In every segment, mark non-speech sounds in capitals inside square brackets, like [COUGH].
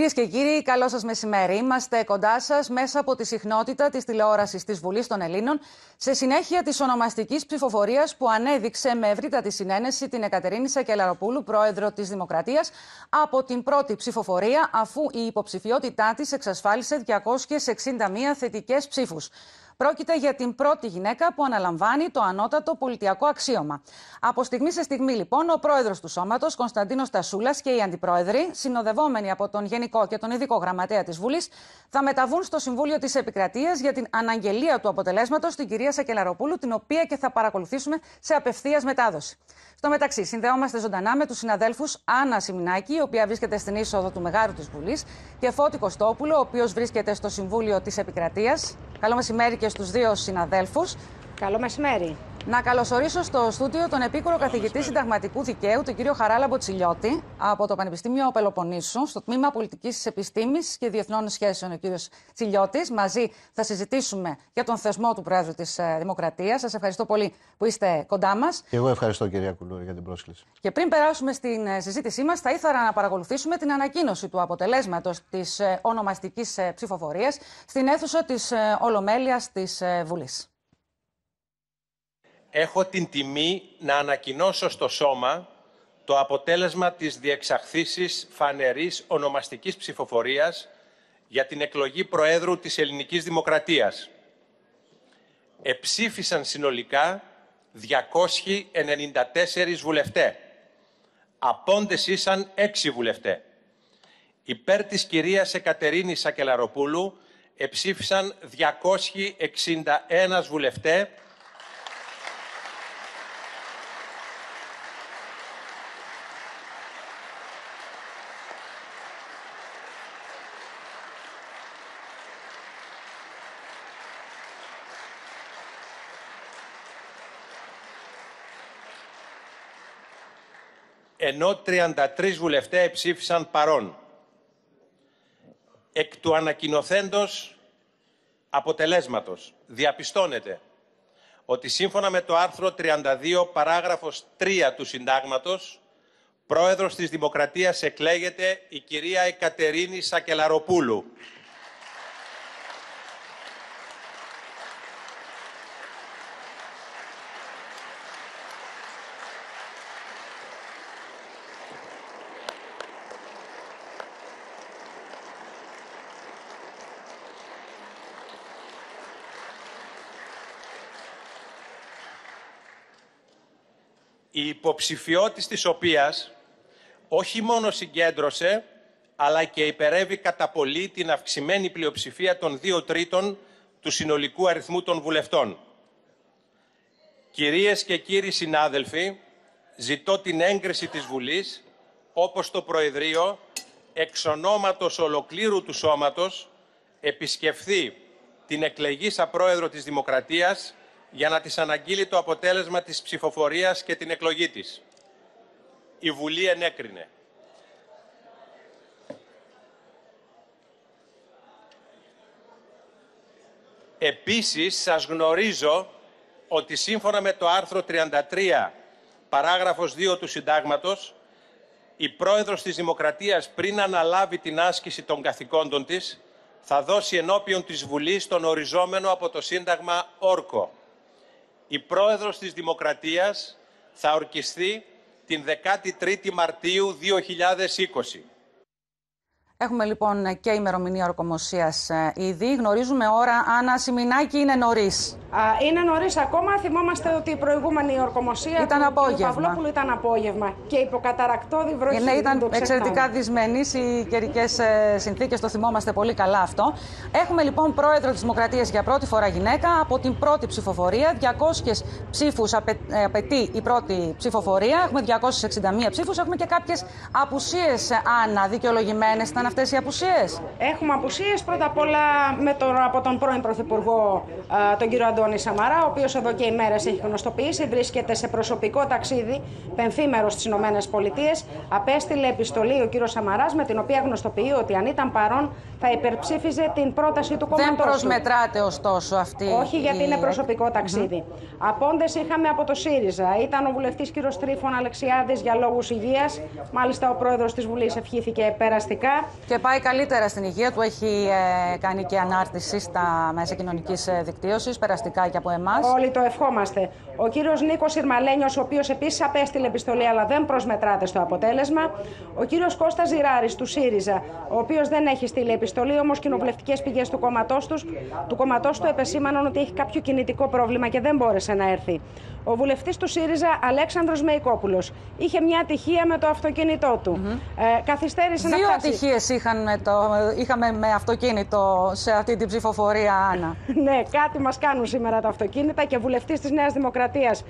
Κυρίες και κύριοι, καλό σας μεσημέρι. Είμαστε κοντά σας μέσα από τη συχνότητα της τηλεόρασης της Βουλής των Ελλήνων, σε συνέχεια της ονομαστικής ψηφοφορίας που ανέδειξε με ευρύτατη συνένεση την Εκατερίνη Σακελαροπούλου, πρόεδρο της Δημοκρατίας, από την πρώτη ψηφοφορία, αφού η υποψηφιότητά της εξασφάλισε 261 θετικές ψήφους. Πρόκειται για την πρώτη γυναίκα που αναλαμβάνει το ανώτατο πολιτιακό αξίωμα. Από στιγμή σε στιγμή, λοιπόν, ο πρόεδρος του σώματος, Κωνσταντίνος Τασούλα και οι αντιπρόεδροι, συνοδευόμενοι από τον Γενικό και τον Ειδικό Γραμματέα της Βουλής, θα μεταβούν στο Συμβούλιο της Επικρατείας για την αναγγελία του αποτελέσματος στην κυρία Σακελαροπούλου, την οποία και θα παρακολουθήσουμε σε απευθείας μετάδοση. Στο μεταξύ, συνδεόμαστε ζωντανά με τους συναδέλφους Άννα Σιμινάκη, η οποία βρίσκεται στην είσοδο του Μεγάρου της Βουλής, και Φώτη Κωστόπουλο, ο οποίος βρίσκεται στο Συμβούλιο της Επικρατείας. Καλό μεσημέρι και στου δύο συναδέλφους. Καλό μεσημέρι. Να καλωσορίσω στο στούντιο τον επίκορο καθηγητή συνταγματικού δικαίου, τον κύριο Χαράλα Μποτσιλιώτη, από το Πανεπιστήμιο Πελοποννήσου, στο τμήμα Πολιτικής Επιστήμης και Διεθνών Σχέσεων, ο κύριος Τσιλιώτης. Μαζί θα συζητήσουμε για τον θεσμό του Πρόεδρου της ε, Δημοκρατίας. Σας ευχαριστώ πολύ που είστε κοντά μας. Και εγώ ευχαριστώ, κυρία Κουλούρη, για την πρόσκληση. Και πριν περάσουμε στην ε, συζήτησή μας, θα ήθελα να παρακολουθήσουμε την ανακοίνωση του αποτελέσματος της ε, ονομαστικής ψηφοφορίας στην αίθουσα της Ολομέλειας της Βουλής έχω την τιμή να ανακοινώσω στο σώμα το αποτέλεσμα της διεξαχθήσης φανερής ονομαστικής ψηφοφορίας για την εκλογή Προέδρου της Ελληνικής Δημοκρατίας. Εψήφισαν συνολικά 294 βουλευτές. Απόντες ήσαν 6 βουλευτές. Υπέρ της κυρίας Εκατερίνης Σακελαροπούλου εψήφισαν 261 βουλευτές ενώ 33 βουλευτές ψήφισαν παρόν. Εκ του ανακοινοθέντος αποτελέσματος διαπιστώνεται ότι σύμφωνα με το άρθρο 32 παράγραφος 3 του Συντάγματος πρόεδρος της Δημοκρατίας εκλέγεται η κυρία Εκατερίνη Σακελαροπούλου. Η υποψηφιότης της οποίας όχι μόνο συγκέντρωσε, αλλά και υπερεύει κατά πολύ την αυξημένη πλειοψηφία των δύο τρίτων του συνολικού αριθμού των βουλευτών. Κυρίες και κύριοι συνάδελφοι, ζητώ την έγκριση της Βουλής, όπως το Προεδρείο, εξ ονόματος ολοκλήρου του σώματος, επισκεφθεί την εκλεγήσα Πρόεδρο της Δημοκρατίας για να της αναγγείλει το αποτέλεσμα της ψηφοφορίας και την εκλογή της. Η Βουλή ενέκρινε. Επίσης, σας γνωρίζω ότι σύμφωνα με το άρθρο 33, παράγραφος 2 του Συντάγματος, η πρόεδρος της Δημοκρατίας πριν αναλάβει την άσκηση των καθηκόντων της, θα δώσει ενώπιον της Βουλής τον οριζόμενο από το Σύνταγμα όρκο η πρόεδρος της Δημοκρατίας θα ορκιστεί την 13η Μαρτίου 2020. Έχουμε λοιπόν και ημερομηνία ορκομοσίας ε, ήδη. Γνωρίζουμε ώρα. Άννα Σιμινάκη είναι νωρίς. Είναι νωρίς ακόμα. Θυμόμαστε ότι η προηγούμενη ορκομοσία ήταν του απόγευμα. Παυλόπουλου ήταν απόγευμα. Και υποκαταρακτώδη βροχή. Ναι, ήταν εξαιρετικά δυσμενείς οι καιρικές ε, συνθήκες. Το θυμόμαστε πολύ καλά αυτό. Έχουμε λοιπόν πρόεδρο της Δημοκρατίας για πρώτη φορά γυναίκα. Από την πρώτη ψηφοφορία. 200 ψήφους ε, απαιτεί η πρώτη ψηφοφορία. Έχουμε 261 ψήφους. Έχουμε και κάποιες απουσίες, Άννα, δικαιολογημένες. Ήταν αυτές οι απουσίες; Έχουμε απουσίες πρώτα απ' όλα με τον, από τον πρώην Πρωθυπουργό, τον κύριο Αντώνη Σαμαρά, ο οποίος εδώ και ημέρες έχει γνωστοποιήσει, βρίσκεται σε προσωπικό ταξίδι πενθήμερος στις Ηνωμένες Πολιτείες. Απέστειλε επιστολή ο κύριος Σαμαράς, με την οποία γνωστοποιεί ότι αν ήταν παρόν θα υπερψήφιζε την πρόταση του κόμματο. Δεν προσμετράται ωστόσο αυτή. Όχι, γιατί είναι προσωπικό ταξίδι. Mm-hmm. Απόντες είχαμε από το ΣΥΡΙΖΑ. Ήταν ο βουλευτής κύριος Τρίφων Αλεξιάδης για λόγους υγείας. Μάλιστα, ο πρόεδρος της Βουλής ευχήθηκε περαστικά. Και πάει καλύτερα στην υγεία του. Έχει ε, κάνει και ανάρτηση στα μέσα κοινωνικής ε, δικτύωσης. Περαστικά και από εμάς. Όλοι το ευχόμαστε. Ο κύριος Νίκος Ιρμαλένιο, ο οποίος επίσης απέστειλε επιστολή, αλλά δεν προσμετράται στο αποτέλεσμα. Ο κύριος Κώστας Ζηράρης του ΣΥΡΙΖΑ, ο οποίος δεν έχει στείλει επιστολή, όμως κοινοβουλευτικές πηγές του κόμματός τους, του κόμματός του επεσήμαναν ότι έχει κάποιο κινητικό πρόβλημα και δεν μπόρεσε να έρθει. Ο βουλευτής του ΣΥΡΙΖΑ, Αλέξανδρος Μεϊκόπουλος, είχε μια ατυχία με το αυτοκίνητό του. Mm-hmm. Ε, καθυστέρησε Δύο να φτάσει. ατυχίες είχαμε με αυτοκίνητο σε αυτή την ψηφοφορία, Άννα. [LAUGHS] ναι, κάτι μας κάνουν σήμερα τα αυτοκίνητα και βουλευτής της Νέας Δημοκρατίας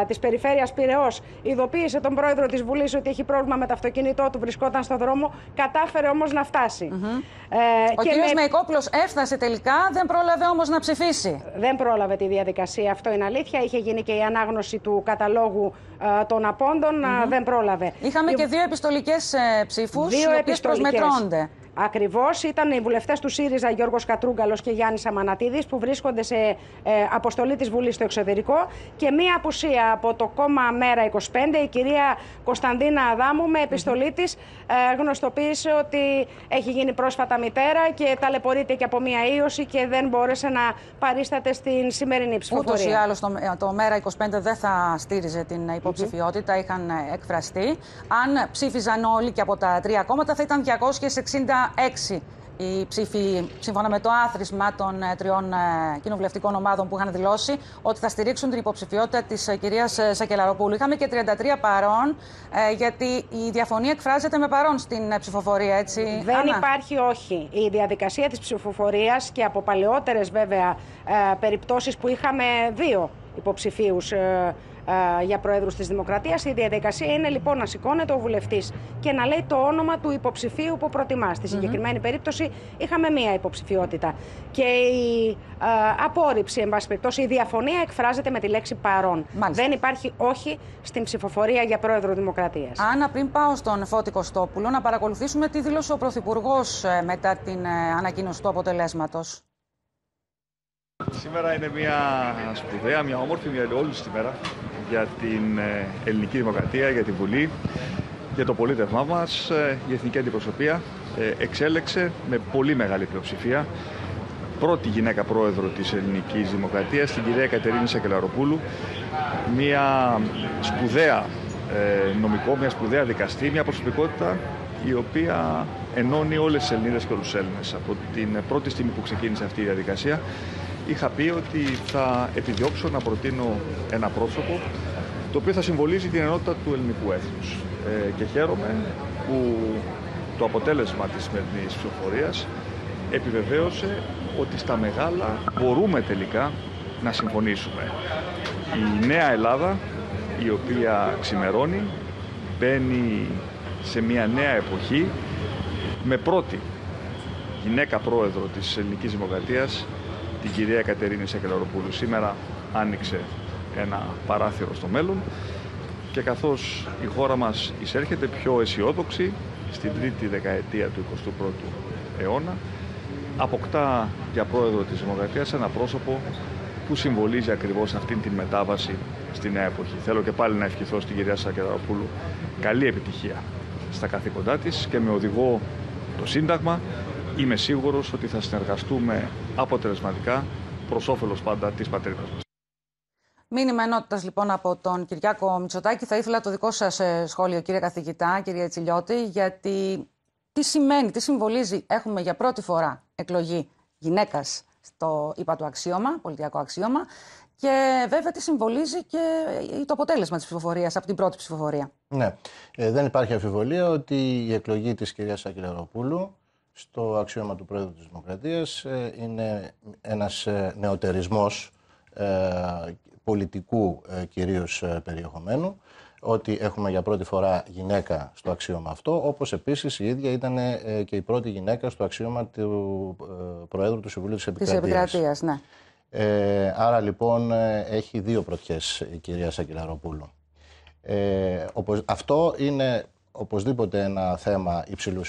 ε, της Περιφέρειας Πυραιός ειδοποίησε τον πρόεδρο της Βουλής ότι έχει πρόβλημα με το αυτοκίνητό του, βρισκόταν στο δρόμο, κατάφερε όμως να φτάσει. Mm-hmm. Ε, ο κ. Με... Μεϊκόπουλος έφτασε τελικά, δεν πρόλαβε όμως να ψηφίσει. Δεν πρόλαβε τη διαδικασία, αυτό είναι αλήθεια. Είχε γίνει και η ανάγνωση του καταλόγου ε, των απόντων, mm-hmm. δεν πρόλαβε. Είχαμε και δύο επιστολικές ε, ψήφους, οι οποίες προσμετρώνται. Ακριβώς ήταν οι βουλευτές του ΣΥΡΙΖΑ Γιώργος Κατρούγκαλος και Γιάννης Αμανατίδης που βρίσκονται σε ε, αποστολή της Βουλής στο εξωτερικό και μία απουσία από το κόμμα Μέρα 25, η κυρία Κωνσταντίνα Αδάμου, με επιστολή της ε, γνωστοποίησε ότι έχει γίνει πρόσφατα μητέρα και ταλαιπωρείται και από μία ίωση και δεν μπόρεσε να παρίσταται στην σημερινή ψηφοφορία. Ούτως ή άλλως το, το Μέρα 25 δεν θα στήριζε την υποψηφιότητα, mm-hmm. είχαν εκφραστεί. Αν ψήφιζαν όλοι και από τα τρία κόμματα θα ήταν 260 έξι οι ψήφοι, σύμφωνα με το άθροισμα των ε, τριών ε, κοινοβουλευτικών ομάδων που είχαν δηλώσει ότι θα στηρίξουν την υποψηφιότητα της ε, κυρίας Σακελαροπούλου. Είχαμε και 33 παρόν, γιατί η διαφωνία εκφράζεται με παρόν στην ψηφοφορία, έτσι. Δεν υπάρχει, όχι. Η διαδικασία της ψηφοφορίας και από παλαιότερες βέβαια περιπτώσεις που είχαμε δύο υποψηφίους για Προέδρους της Δημοκρατίας. Η διαδικασία είναι λοιπόν να σηκώνεται ο βουλευτής και να λέει το όνομα του υποψηφίου που προτιμάς. Στη συγκεκριμένη περίπτωση είχαμε μία υποψηφιότητα. Και η απόρριψη, εν πάση περιπτώσει, η διαφωνία εκφράζεται με τη λέξη παρόν. Δεν υπάρχει όχι στην ψηφοφορία για Πρόεδρο Δημοκρατίας. Άννα, πριν πάω στον Φώτη Κωστόπουλο, να παρακολουθήσουμε τι δήλωσε ο Πρωθυπουργός ε, μετά την ε, ανακοίνωση του αποτελέσματος. Σήμερα είναι μια σπουδαία, μια όμορφη, μια τη μέρα για την ε, ελληνική δημοκρατία, για τη Βουλή, για το πολίτευμά μας. Ε, η Εθνική Αντιπροσωπεία ε, εξέλεξε με πολύ μεγάλη πλειοψηφία πρώτη γυναίκα πρόεδρο της ελληνικής δημοκρατίας, την κυρία Κατερίνη Σακελαροπούλου, μια σπουδαία νομικό, μια σπουδαία δικαστή, μια προσωπικότητα η οποία ενώνει όλες τις Ελληνίδες και όλους τους Έλληνες. Από την πρώτη στιγμή που ξεκίνησε αυτή η διαδικασία είχα πει ότι θα επιδιώξω να προτείνω ένα πρόσωπο το οποίο θα συμβολίζει την ενότητα του ελληνικού έθνους. Ε, και χαίρομαι που το αποτέλεσμα της σημερινής ψηφοφορίας επιβεβαίωσε ότι στα μεγάλα μπορούμε τελικά να συμφωνήσουμε. Η νέα Ελλάδα, η οποία ξημερώνει, μπαίνει σε μια νέα εποχή με πρώτη γυναίκα πρόεδρο της ελληνικής δημοκρατίας την κυρία Κατερίνη Σακελαροπούλου. Σήμερα άνοιξε ένα παράθυρο στο μέλλον και καθώς η χώρα μας εισέρχεται πιο αισιόδοξη στην τρίτη δεκαετία του 21ου αιώνα αποκτά για πρόεδρο της Δημοκρατίας ένα πρόσωπο που συμβολίζει ακριβώς αυτήν την μετάβαση στη νέα εποχή. Θέλω και πάλι να ευχηθώ στην κυρία Σακελαροπούλου καλή επιτυχία στα καθήκοντά της και με οδηγό το Σύνταγμα είμαι σίγουρος ότι θα συνεργαστούμε αποτελεσματικά προς όφελος πάντα της πατρίδας μας. Μήνυμα ενότητας λοιπόν από τον Κυριάκο Μητσοτάκη. Θα ήθελα το δικό σας ε, σχόλιο, κύριε καθηγητά, κύριε Τσιλιώτη, γιατί τι σημαίνει, τι συμβολίζει. Έχουμε για πρώτη φορά εκλογή γυναίκας στο είπα του αξίωμα, πολιτιακό αξίωμα. Και βέβαια τι συμβολίζει και το αποτέλεσμα της ψηφοφορίας από την πρώτη ψηφοφορία. Ναι. Ε, δεν υπάρχει αμφιβολία ότι η εκλογή της κυρίας Ακυραροπούλου στο αξίωμα του Πρόεδρου της Δημοκρατίας ε, είναι ένας ε, νεοτερισμός ε, πολιτικού κυρίως περιεχομένου ότι έχουμε για πρώτη φορά γυναίκα στο αξίωμα αυτό, όπως επίσης η ίδια ήταν και η πρώτη γυναίκα στο αξίωμα του Προέδρου του Συμβουλίου της Επικρατείας. Της Επικρατείας, ναι. Ε, άρα λοιπόν ε, έχει δύο πρωτιές η κυρία Σακελαροπούλου. Ε, αυτό είναι οπωσδήποτε ένα θέμα υψηλού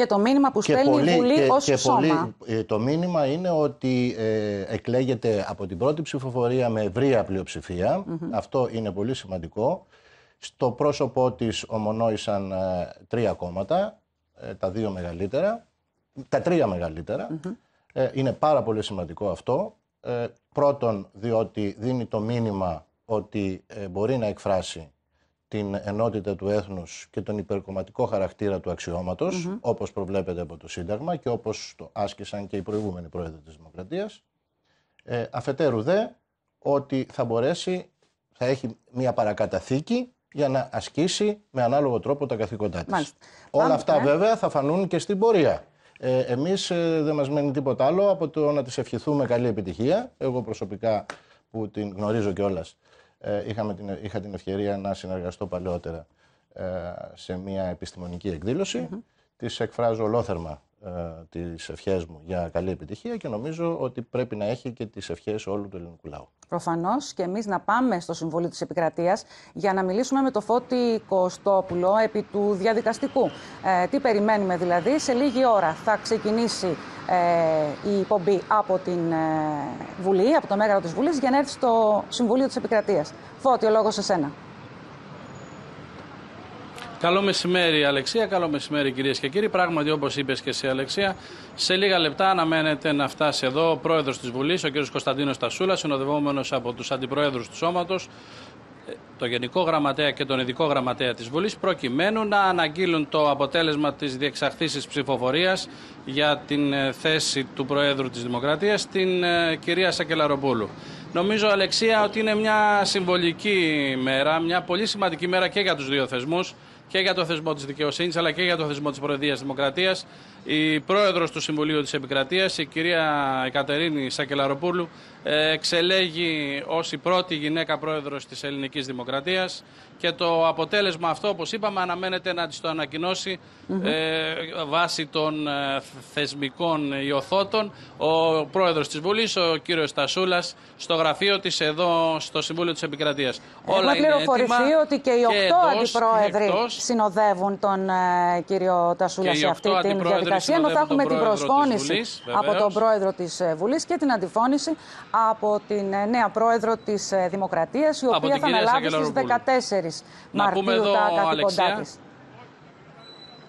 Και το μήνυμα που στέλνει η Βουλή και, ως και σώμα. Ε, το μήνυμα είναι ότι ε, εκλέγεται από την πρώτη ψηφοφορία με ευρεία Αυτό είναι πολύ σημαντικό. Στο πρόσωπό της ομονόησαν ε, τρία κόμματα, ε, τα δύο μεγαλύτερα, τα τρία ε, είναι πάρα πολύ σημαντικό αυτό. Ε, πρώτον, διότι δίνει το μήνυμα ότι ε, μπορεί να εκφράσει την ενότητα του έθνους και τον υπερκομματικό χαρακτήρα του αξιώματος, όπως προβλέπεται από το Σύνταγμα και όπως το άσκησαν και οι προηγούμενοι πρόεδροι της Δημοκρατίας. Ε, αφετέρου δε, ότι θα μπορέσει, θα έχει μια παρακαταθήκη για να ασκήσει με ανάλογο τρόπο τα καθήκοντά της. Όλα αυτά ναι. βέβαια θα φανούν και στην πορεία. Ε, Εμείς ε, δεν μας μένει τίποτα άλλο από το να της ευχηθούμε καλή επιτυχία. Εγώ προσωπικά που την γνωρίζω κιόλας, ε, την, είχα την ευκαιρία να συνεργαστώ παλαιότερα ε, σε μια επιστημονική εκδήλωση. Mm Της εκφράζω ολόθερμα ε, τις ευχές μου για καλή επιτυχία και νομίζω ότι πρέπει να έχει και τις ευχές όλου του ελληνικού λαού. Προφανώς και εμείς να πάμε στο Συμβούλιο της Επικρατείας για να μιλήσουμε με το Φώτη Κωστόπουλο επί του διαδικαστικού. Ε, τι περιμένουμε δηλαδή, σε λίγη ώρα θα ξεκινήσει ε, η υπομπή από την ε, Βουλή, από το Μέγαρο της Βουλής για να έρθει στο Συμβούλιο της Επικρατείας. Φώτη, ο λόγος σε σένα. Καλό μεσημέρι, Αλεξία. Καλό μεσημέρι, κυρίες και κύριοι. Πράγματι, όπως είπες και εσύ, Αλεξία, σε λίγα λεπτά αναμένεται να φτάσει εδώ ο πρόεδρος της Βουλής, ο κ. Κωνσταντίνος Τασούλα, συνοδευόμενος από τους αντιπροέδρου του σώματος, το Γενικό Γραμματέα και τον Ειδικό Γραμματέα της Βουλής προκειμένου να αναγγείλουν το αποτέλεσμα της διεξαχθήσης ψηφοφορίας για την ε, θέση του Προέδρου της Δημοκρατίας, την ε, κυρία Σακελαροπούλου. Νομίζω, Αλεξία, ότι είναι μια συμβολική μέρα, μια πολύ σημαντική μέρα και για τους δύο θεσμούς και για το θεσμό της δικαιοσύνης αλλά και για το θεσμό της Προεδρίας Δημοκρατίας. Η πρόεδρος του Συμβουλίου της Επικρατείας, η κυρία Εκατερίνη Σακελαροπούλου, εξελέγει ως η πρώτη γυναίκα πρόεδρος της Ελληνικής Δημοκρατίας και το αποτέλεσμα αυτό, όπως είπαμε, αναμένεται να της το ανακοινώσει ε, βάσει των ε, θεσμικών ιωθώτων ο πρόεδρος της Βουλής, ο κύριος Στασούλα, στο γραφείο της εδώ στο Συμβούλιο της Επικρατείας. Έχουμε πληροφορηθεί ότι και οι οκτώ αντιπρόεδροι συνοδεύουν τον ε, κύριο Τασούλα σε αυτή τη διαδικασία, ενώ θα έχουμε την προσφώνηση από τον πρόεδρο της ε, Βουλής και την αντιφώνηση από την ε, νέα πρόεδρο της ε, Δημοκρατίας, η οποία θα αναλάβει στις 14 Μαρτίου τα καθήκοντά της.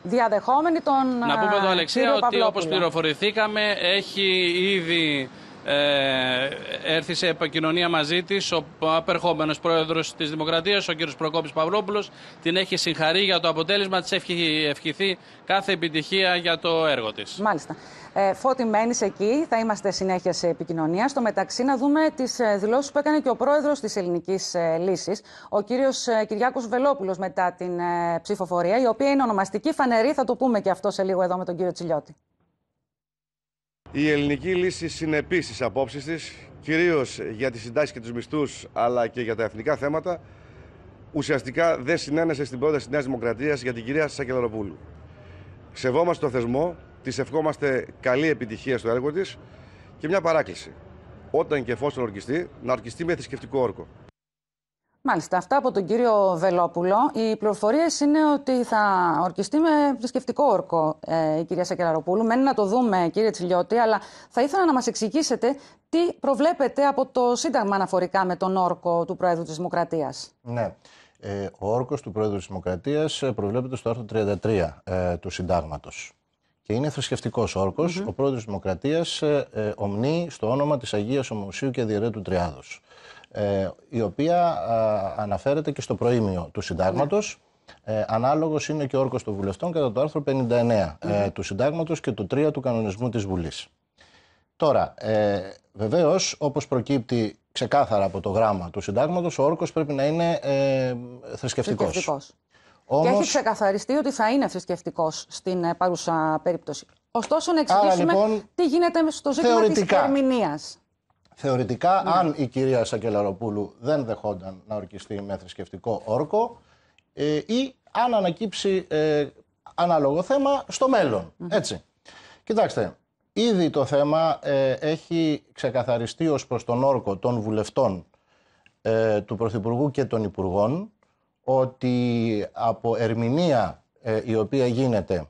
Διαδεχόμενη τον. Να πούμε εδώ, Αλεξία, ότι όπως πληροφορηθήκαμε, έχει ήδη ε, έρθει σε επικοινωνία μαζί της ο απερχόμενος πρόεδρος της Δημοκρατίας, ο κ. Προκόπης Παυλόπουλος. Την έχει συγχαρεί για το αποτέλεσμα, της έχει ευχηθεί κάθε επιτυχία για το έργο της. Μάλιστα. Ε, Φώτη, μένεις εκεί, θα είμαστε συνέχεια σε επικοινωνία. Στο μεταξύ, να δούμε τις ε, δηλώσεις που έκανε και ο πρόεδρος της Ελληνικής ε, Λύσης, ο κύριος ε, Κυριάκος Βελόπουλος, μετά την ε, ψηφοφορία, η οποία είναι ονομαστική φανερή. Θα το πούμε και αυτό σε λίγο εδώ με τον κύριο Τσιλιώτη. Η ελληνική λύση συνεπεί στις απόψεις της, κυρίως για τι συντάξει και τους μισθούς, αλλά και για τα εθνικά θέματα, ουσιαστικά δεν συνένεσε στην πρόταση της Νέας Δημοκρατίας για την κυρία Σακελαροπούλου. Σεβόμαστε το θεσμό, της ευχόμαστε καλή επιτυχία στο έργο της και μια παράκληση. Όταν και εφόσον ορκιστεί, να ορκιστεί με θρησκευτικό όρκο. Μάλιστα, αυτά από τον κύριο Βελόπουλο. Οι πληροφορίες είναι ότι θα ορκιστεί με θρησκευτικό όρκο ε, η κυρία Σακελαροπούλου. Μένει να το δούμε, κύριε Τσιλιώτη, αλλά θα ήθελα να μας εξηγήσετε τι προβλέπετε από το Σύνταγμα αναφορικά με τον όρκο του Πρόεδρου της Δημοκρατίας. Ναι. Ε, ο όρκος του Πρόεδρου της Δημοκρατίας ε, προβλέπεται στο άρθρο 33 ε, του Συντάγματος. Και είναι θρησκευτικός όρκος. Mm-hmm. Ο Πρόεδρος της Δημοκρατίας ε, ε, ομνεί στο όνομα της Αγίας Ομοσίου και Διαιρέτου Τριάδος ε, η οποία αναφέρεται και στο προήμιο του συντάγματος. Ε, ανάλογος είναι και ο όρκος των βουλευτών κατά το άρθρο 59 ε, του συντάγματος και το 3 του κανονισμού της Βουλής. Τώρα, ε, βεβαίως, όπως προκύπτει ξεκάθαρα από το γράμμα του συντάγματος, ο όρκος πρέπει να είναι ε, θρησκευτικός. Όμως... Και έχει ξεκαθαριστεί ότι θα είναι θρησκευτικός στην ε, παρούσα περίπτωση. Ωστόσο, να εξηγήσουμε λοιπόν, τι γίνεται στο ζήτημα της ερμηνείας. Θεωρητικά, ναι. αν η κυρία Σακελαροπούλου δεν δεχόταν να ορκιστεί με θρησκευτικό όρκο ε, ή αν ανακύψει ε, ανάλογο θέμα στο μέλλον. Έτσι. Κοιτάξτε, Ήδη το θέμα ε, έχει ξεκαθαριστεί ως προς τον όρκο των βουλευτών ε, του Πρωθυπουργού και των Υπουργών ότι από ερμηνεία ε, η οποία γίνεται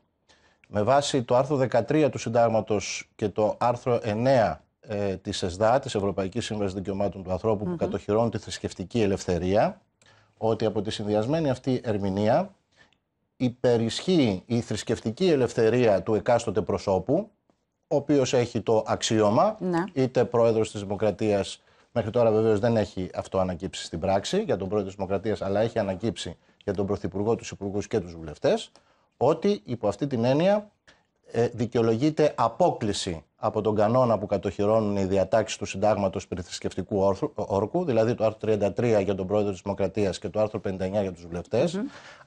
με βάση το άρθρο 13 του Συντάγματος και το άρθρο 9 ε, της ΕΣΔΑ, της Ευρωπαϊκής Σύμβασης Δικαιωμάτων του Ανθρώπου, που κατοχυρώνουν τη θρησκευτική ελευθερία, ότι από τη συνδυασμένη αυτή ερμηνεία υπερισχύει η θρησκευτική ελευθερία του εκάστοτε προσώπου, ο οποίος έχει το αξίωμα, Ναι. είτε πρόεδρος της Δημοκρατίας, μέχρι τώρα βεβαίως δεν έχει αυτό ανακύψει στην πράξη για τον πρόεδρο της Δημοκρατίας, αλλά έχει ανακύψει για τον Πρωθυπουργό, τους Υπουργούς και τους Βουλευτές, ότι υπό αυτή την έννοια ε, δικαιολογείται απόκληση από τον κανόνα που κατοχυρώνουν οι διατάξεις του συντάγματος περί θρησκευτικού όρθου- όρκου, δηλαδή το άρθρο 33 για τον πρόεδρο της Δημοκρατίας και το άρθρο 59 για τους βουλευτε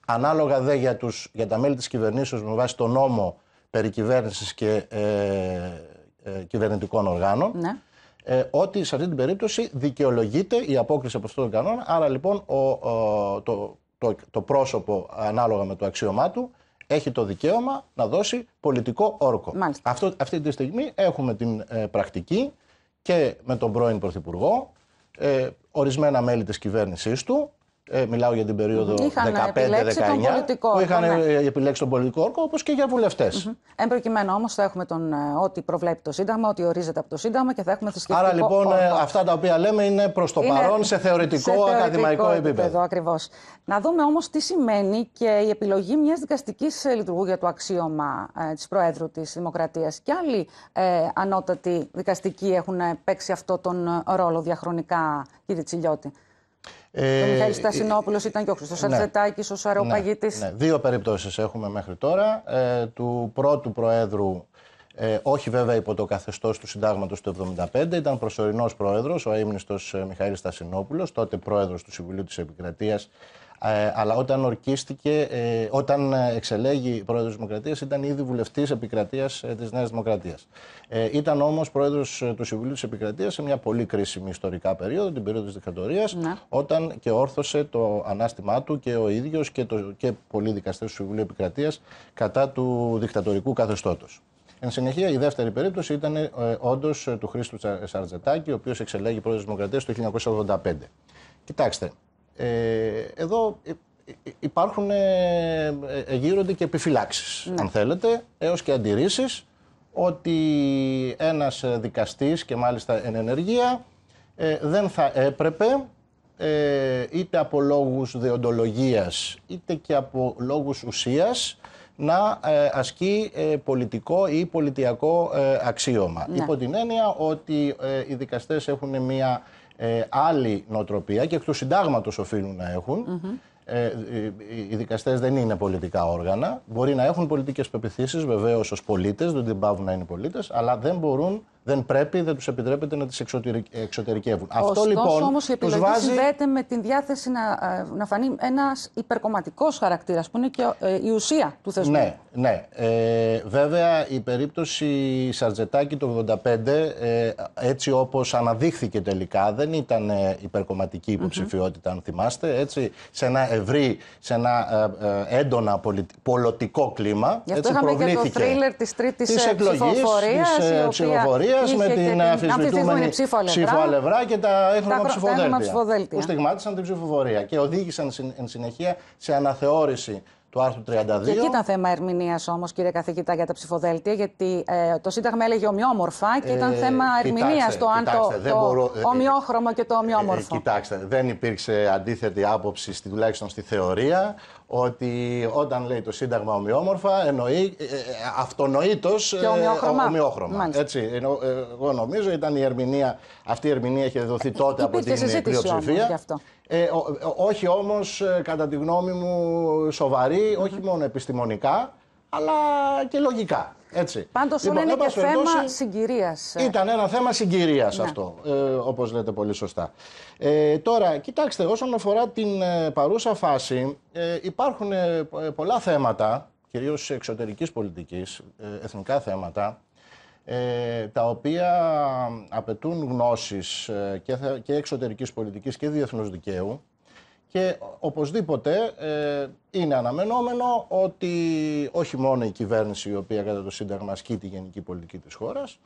Ανάλογα δε για, τους, για τα μέλη της κυβερνήσεως με βάση τον νόμο περί κυβέρνησης και ε, ε, κυβερνητικών οργάνων. Ναι. Ε, ότι σε αυτή την περίπτωση δικαιολογείται η απόκληση από αυτόν τον κανόνα. Άρα λοιπόν ο, ο- το, το, το πρόσωπο ανάλογα με το αξίωμά του έχει το δικαίωμα να δώσει πολιτικό όρκο. Μάλιστα. Αυτό, αυτή τη στιγμή έχουμε την ε, πρακτική και με τον πρώην Πρωθυπουργό, ε, ορισμένα μέλη της κυβέρνησής του, ε, μιλάω για την περίοδο 15-19, Είχαν επιλέξει τον πολιτικό που όρκο, είχαν ναι. ε, επιλέξει τον πολιτικό όρκο, όπως και για βουλευτές. Εν προκειμένου όμως θα έχουμε τον, ε, ό,τι προβλέπει το Σύνταγμα, ό,τι ορίζεται από το Σύνταγμα και θα έχουμε θρησκευτικό Άρα λοιπόν ε, όρκο. αυτά τα οποία λέμε είναι προς το Είναι παρόν σε θεωρητικό, ακαδημαϊκό επίπεδο. Ακριβώς. Να δούμε όμως τι σημαίνει και η επιλογή μιας δικαστικής λειτουργού για το αξίωμα ε, της Προέδρου της Δημοκρατίας. Και άλλοι ε, ανώτατοι δικαστικοί έχουν ε, παίξει αυτό τον ε, ρόλο διαχρονικά, κύριε Τσιλιώτη. Ε, ο Μιχαήλ Στασινόπουλος ήταν και ο Χρήστο ναι. Αρζετάκη, ο Σαροπαγίτη. Ναι, δύο περιπτώσεις έχουμε μέχρι τώρα. Ε, του πρώτου Προέδρου, ε, όχι βέβαια υπό το καθεστώς του συντάγματος του 1975, ήταν προσωρινός πρόεδρος, ο αείμνηστος ε, Μιχαήλ Στασινόπουλος, τότε πρόεδρος του Συμβουλίου της Επικρατείας, ε, αλλά όταν ορκίστηκε, ε, όταν ε, εξελέγει πρόεδρος της Δημοκρατίας, ήταν ήδη βουλευτής επικρατείας ε, της Νέας Δημοκρατίας. Ε, ήταν όμως πρόεδρος ε, του Συμβουλίου της Επικρατείας σε μια πολύ κρίσιμη ιστορικά περίοδο, την περίοδο της δικτατορίας, Ναι. όταν και όρθωσε το ανάστημά του και ο ίδιος και, το, και πολλοί δικαστές του Συμβουλίου Επικρατείας κατά του δικτατορικού καθεστώτος. Εν συνεχεία, η δεύτερη περίπτωση ήταν ε, όντως του Χρήστου Τσα- Σαρτζετάκη, ο οποίος εξελέγει πρόεδρος της Δημοκρατίας το 1985. Κοιτάξτε, ε, εδώ ε, ε, υπάρχουν, ε, ε, γύρονται και επιφυλάξεις, αν θέλετε, έως και αντιρρήσεις ότι ένας ε, δικαστής και μάλιστα εν ενεργεία ε, δεν θα έπρεπε ε, είτε από λόγους δεοντολογίας είτε και από λόγους ουσίας να ε, ασκεί ε, πολιτικό ή πολιτιακό ε, αξίωμα. Υπό την έννοια ότι ε, οι δικαστές έχουν μια ε, άλλη νοοτροπία και εκ του συντάγματος οφείλουν να έχουν. Ε, οι- οι δικαστές δεν είναι πολιτικά όργανα. Μπορεί να έχουν πολιτικές πεπιθήσεις βεβαίως ως πολίτες, δεν την πάβουν να είναι πολίτες, αλλά δεν μπορούν, δεν πρέπει, δεν τους επιτρέπεται να τις εξωτερικ- εξωτερικεύουν. Αυτό Ωστόσο, λοιπόν όμως, η τους επιλογή βάζει... συνδέεται με την διάθεση να, ε, να φανεί ένας υπερκομματικός χαρακτήρας, που είναι και ε, η ουσία του θεσμού. Ναι, ναι. Ε, βέβαια η περίπτωση Σαρτζετάκη το 85 ε, έτσι όπως αναδείχθηκε τελικά δεν ήταν ε, υπερκομματική υποψηφιότητα αν θυμάστε έτσι σε ένα ευρύ, σε ένα ε, ε, έντονα πολιτι- πολιτικό κλίμα Γι' αυτό έτσι είχαμε και το προβλήθηκε θρίλερ της τρίτης της ε, εκλογής, ψηφοφορίας, της, ε, η οποία ψηφοφορίας είχε με και την αμφισβητούμενη ψήφο αλευρά. ψήφο αλευρά και τα έγχρωμα χρο- τα έγχρωμα ψηφοδέλτια, ψηφοδέλτια. που στιγμάτισαν την ψηφοφορία και οδήγησαν συν- εν συνεχεία σε αναθεώρηση του άρθρου 32 Και εκεί ήταν θέμα ερμηνείας όμως, κύριε καθηγητά, για τα ψηφοδέλτια, γιατί ε, το Σύνταγμα έλεγε ομοιόμορφα και ήταν Ε, θέμα ερμηνείας κοιτάξτε, το αν κοιτάξτε, το, δεν το μπορώ- ε, ομοιόχρωμο και το ομοιόμορφο. Ε, κοιτάξτε, δεν υπήρξε αντίθετη άποψη, στη, τουλάχιστον στη θεωρία, ότι όταν λέει το Σύνταγμα ομοιόμορφα, εννοεί ε, ε, αυτονοήτως Και ομοιόχρωμα. ε, ομοιόχρωμα. Μάλιστα. Έτσι, ενώ, ε, εγώ νομίζω ήταν η ερμηνεία, αυτή η ερμηνεία είχε δοθεί τότε από υπήρχε την ε, συζήτηση πλειοψηφία. όμως γι' αυτό. Ε, ο- ο- όχι όμως, ε, κατά τη γνώμη μου, σοβαρή, όχι μόνο επιστημονικά, αλλά και λογικά. Έτσι. Πάντως Λοιπόν, όλα είναι εν και πάση θέμα περιπτώσει, συγκυρίας. ήταν ένα θέμα συγκυρίας αυτό, ε, όπως λέτε πολύ σωστά. Ε, τώρα, κοιτάξτε, όσον αφορά την ε, παρούσα φάση, ε, υπάρχουν ε, πο- ε, πολλά θέματα, κυρίως εξωτερικής πολιτικής, ε, εθνικά θέματα, ε, τα οποία απαιτούν γνώσεις ε, και, θε- και εξωτερικής πολιτικής και διεθνούς δικαίου. Και οπωσδήποτε ε, είναι αναμενόμενο ότι όχι μόνο η κυβέρνηση η οποία κατά το Σύνταγμα ασκεί τη γενική πολιτική της χώρας,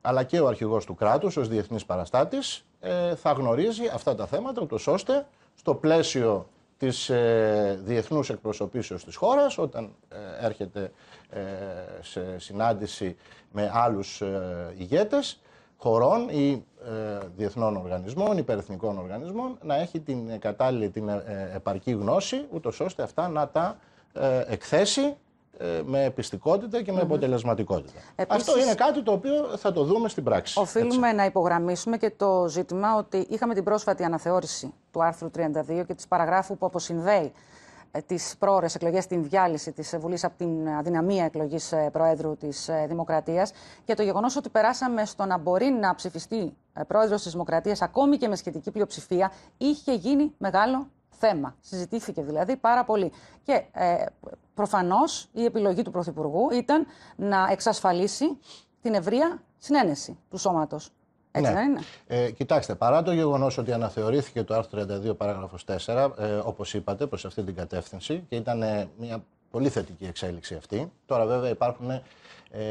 αλλά και ο αρχηγός του κράτους ως διεθνής παραστάτης ε, θα γνωρίζει αυτά τα θέματα, ούτως ώστε στο πλαίσιο της ε, διεθνούς εκπροσωπήσεως της χώρας, όταν ε, έρχεται ε, σε συνάντηση με άλλους ε, ηγέτες, χωρών ή ε, διεθνών οργανισμών, υπερεθνικών οργανισμών, να έχει την κατάλληλη, την ε, επαρκή γνώση, ούτως ώστε αυτά να τα ε, εκθέσει με πιστικότητα και με αποτελεσματικότητα. Αυτό είναι κάτι το οποίο θα το δούμε στην πράξη. Οφείλουμε να υπογραμμίσουμε και το ζήτημα ότι είχαμε την πρόσφατη αναθεώρηση του άρθρου 32 και της παραγράφου που αποσυνδέει ε, τις πρόορε εκλογές, την διάλυση της Βουλής από την αδυναμία εκλογής ε, Προέδρου της ε, Δημοκρατίας και το γεγονός ότι περάσαμε στο να μπορεί να ψηφιστεί Πρόεδρος της Δημοκρατίας ακόμη και με σχετική πλειοψηφία είχε γίνει μεγάλο θέμα. Συζητήθηκε δηλαδή πάρα πολύ. Και ε, προφανώς η επιλογή του Πρωθυπουργού ήταν να εξασφαλίσει την ευρεία συνένεση του σώματος. Έτσι ναι. δεν είναι; Ε, κοιτάξτε, παρά το γεγονός ότι αναθεωρήθηκε το άρθρο 32 παράγραφος 4, ε, όπως είπατε, προς αυτή την κατεύθυνση και ήταν ε, μια πολύ θετική εξέλιξη αυτή. Τώρα, βέβαια, υπάρχουν ε,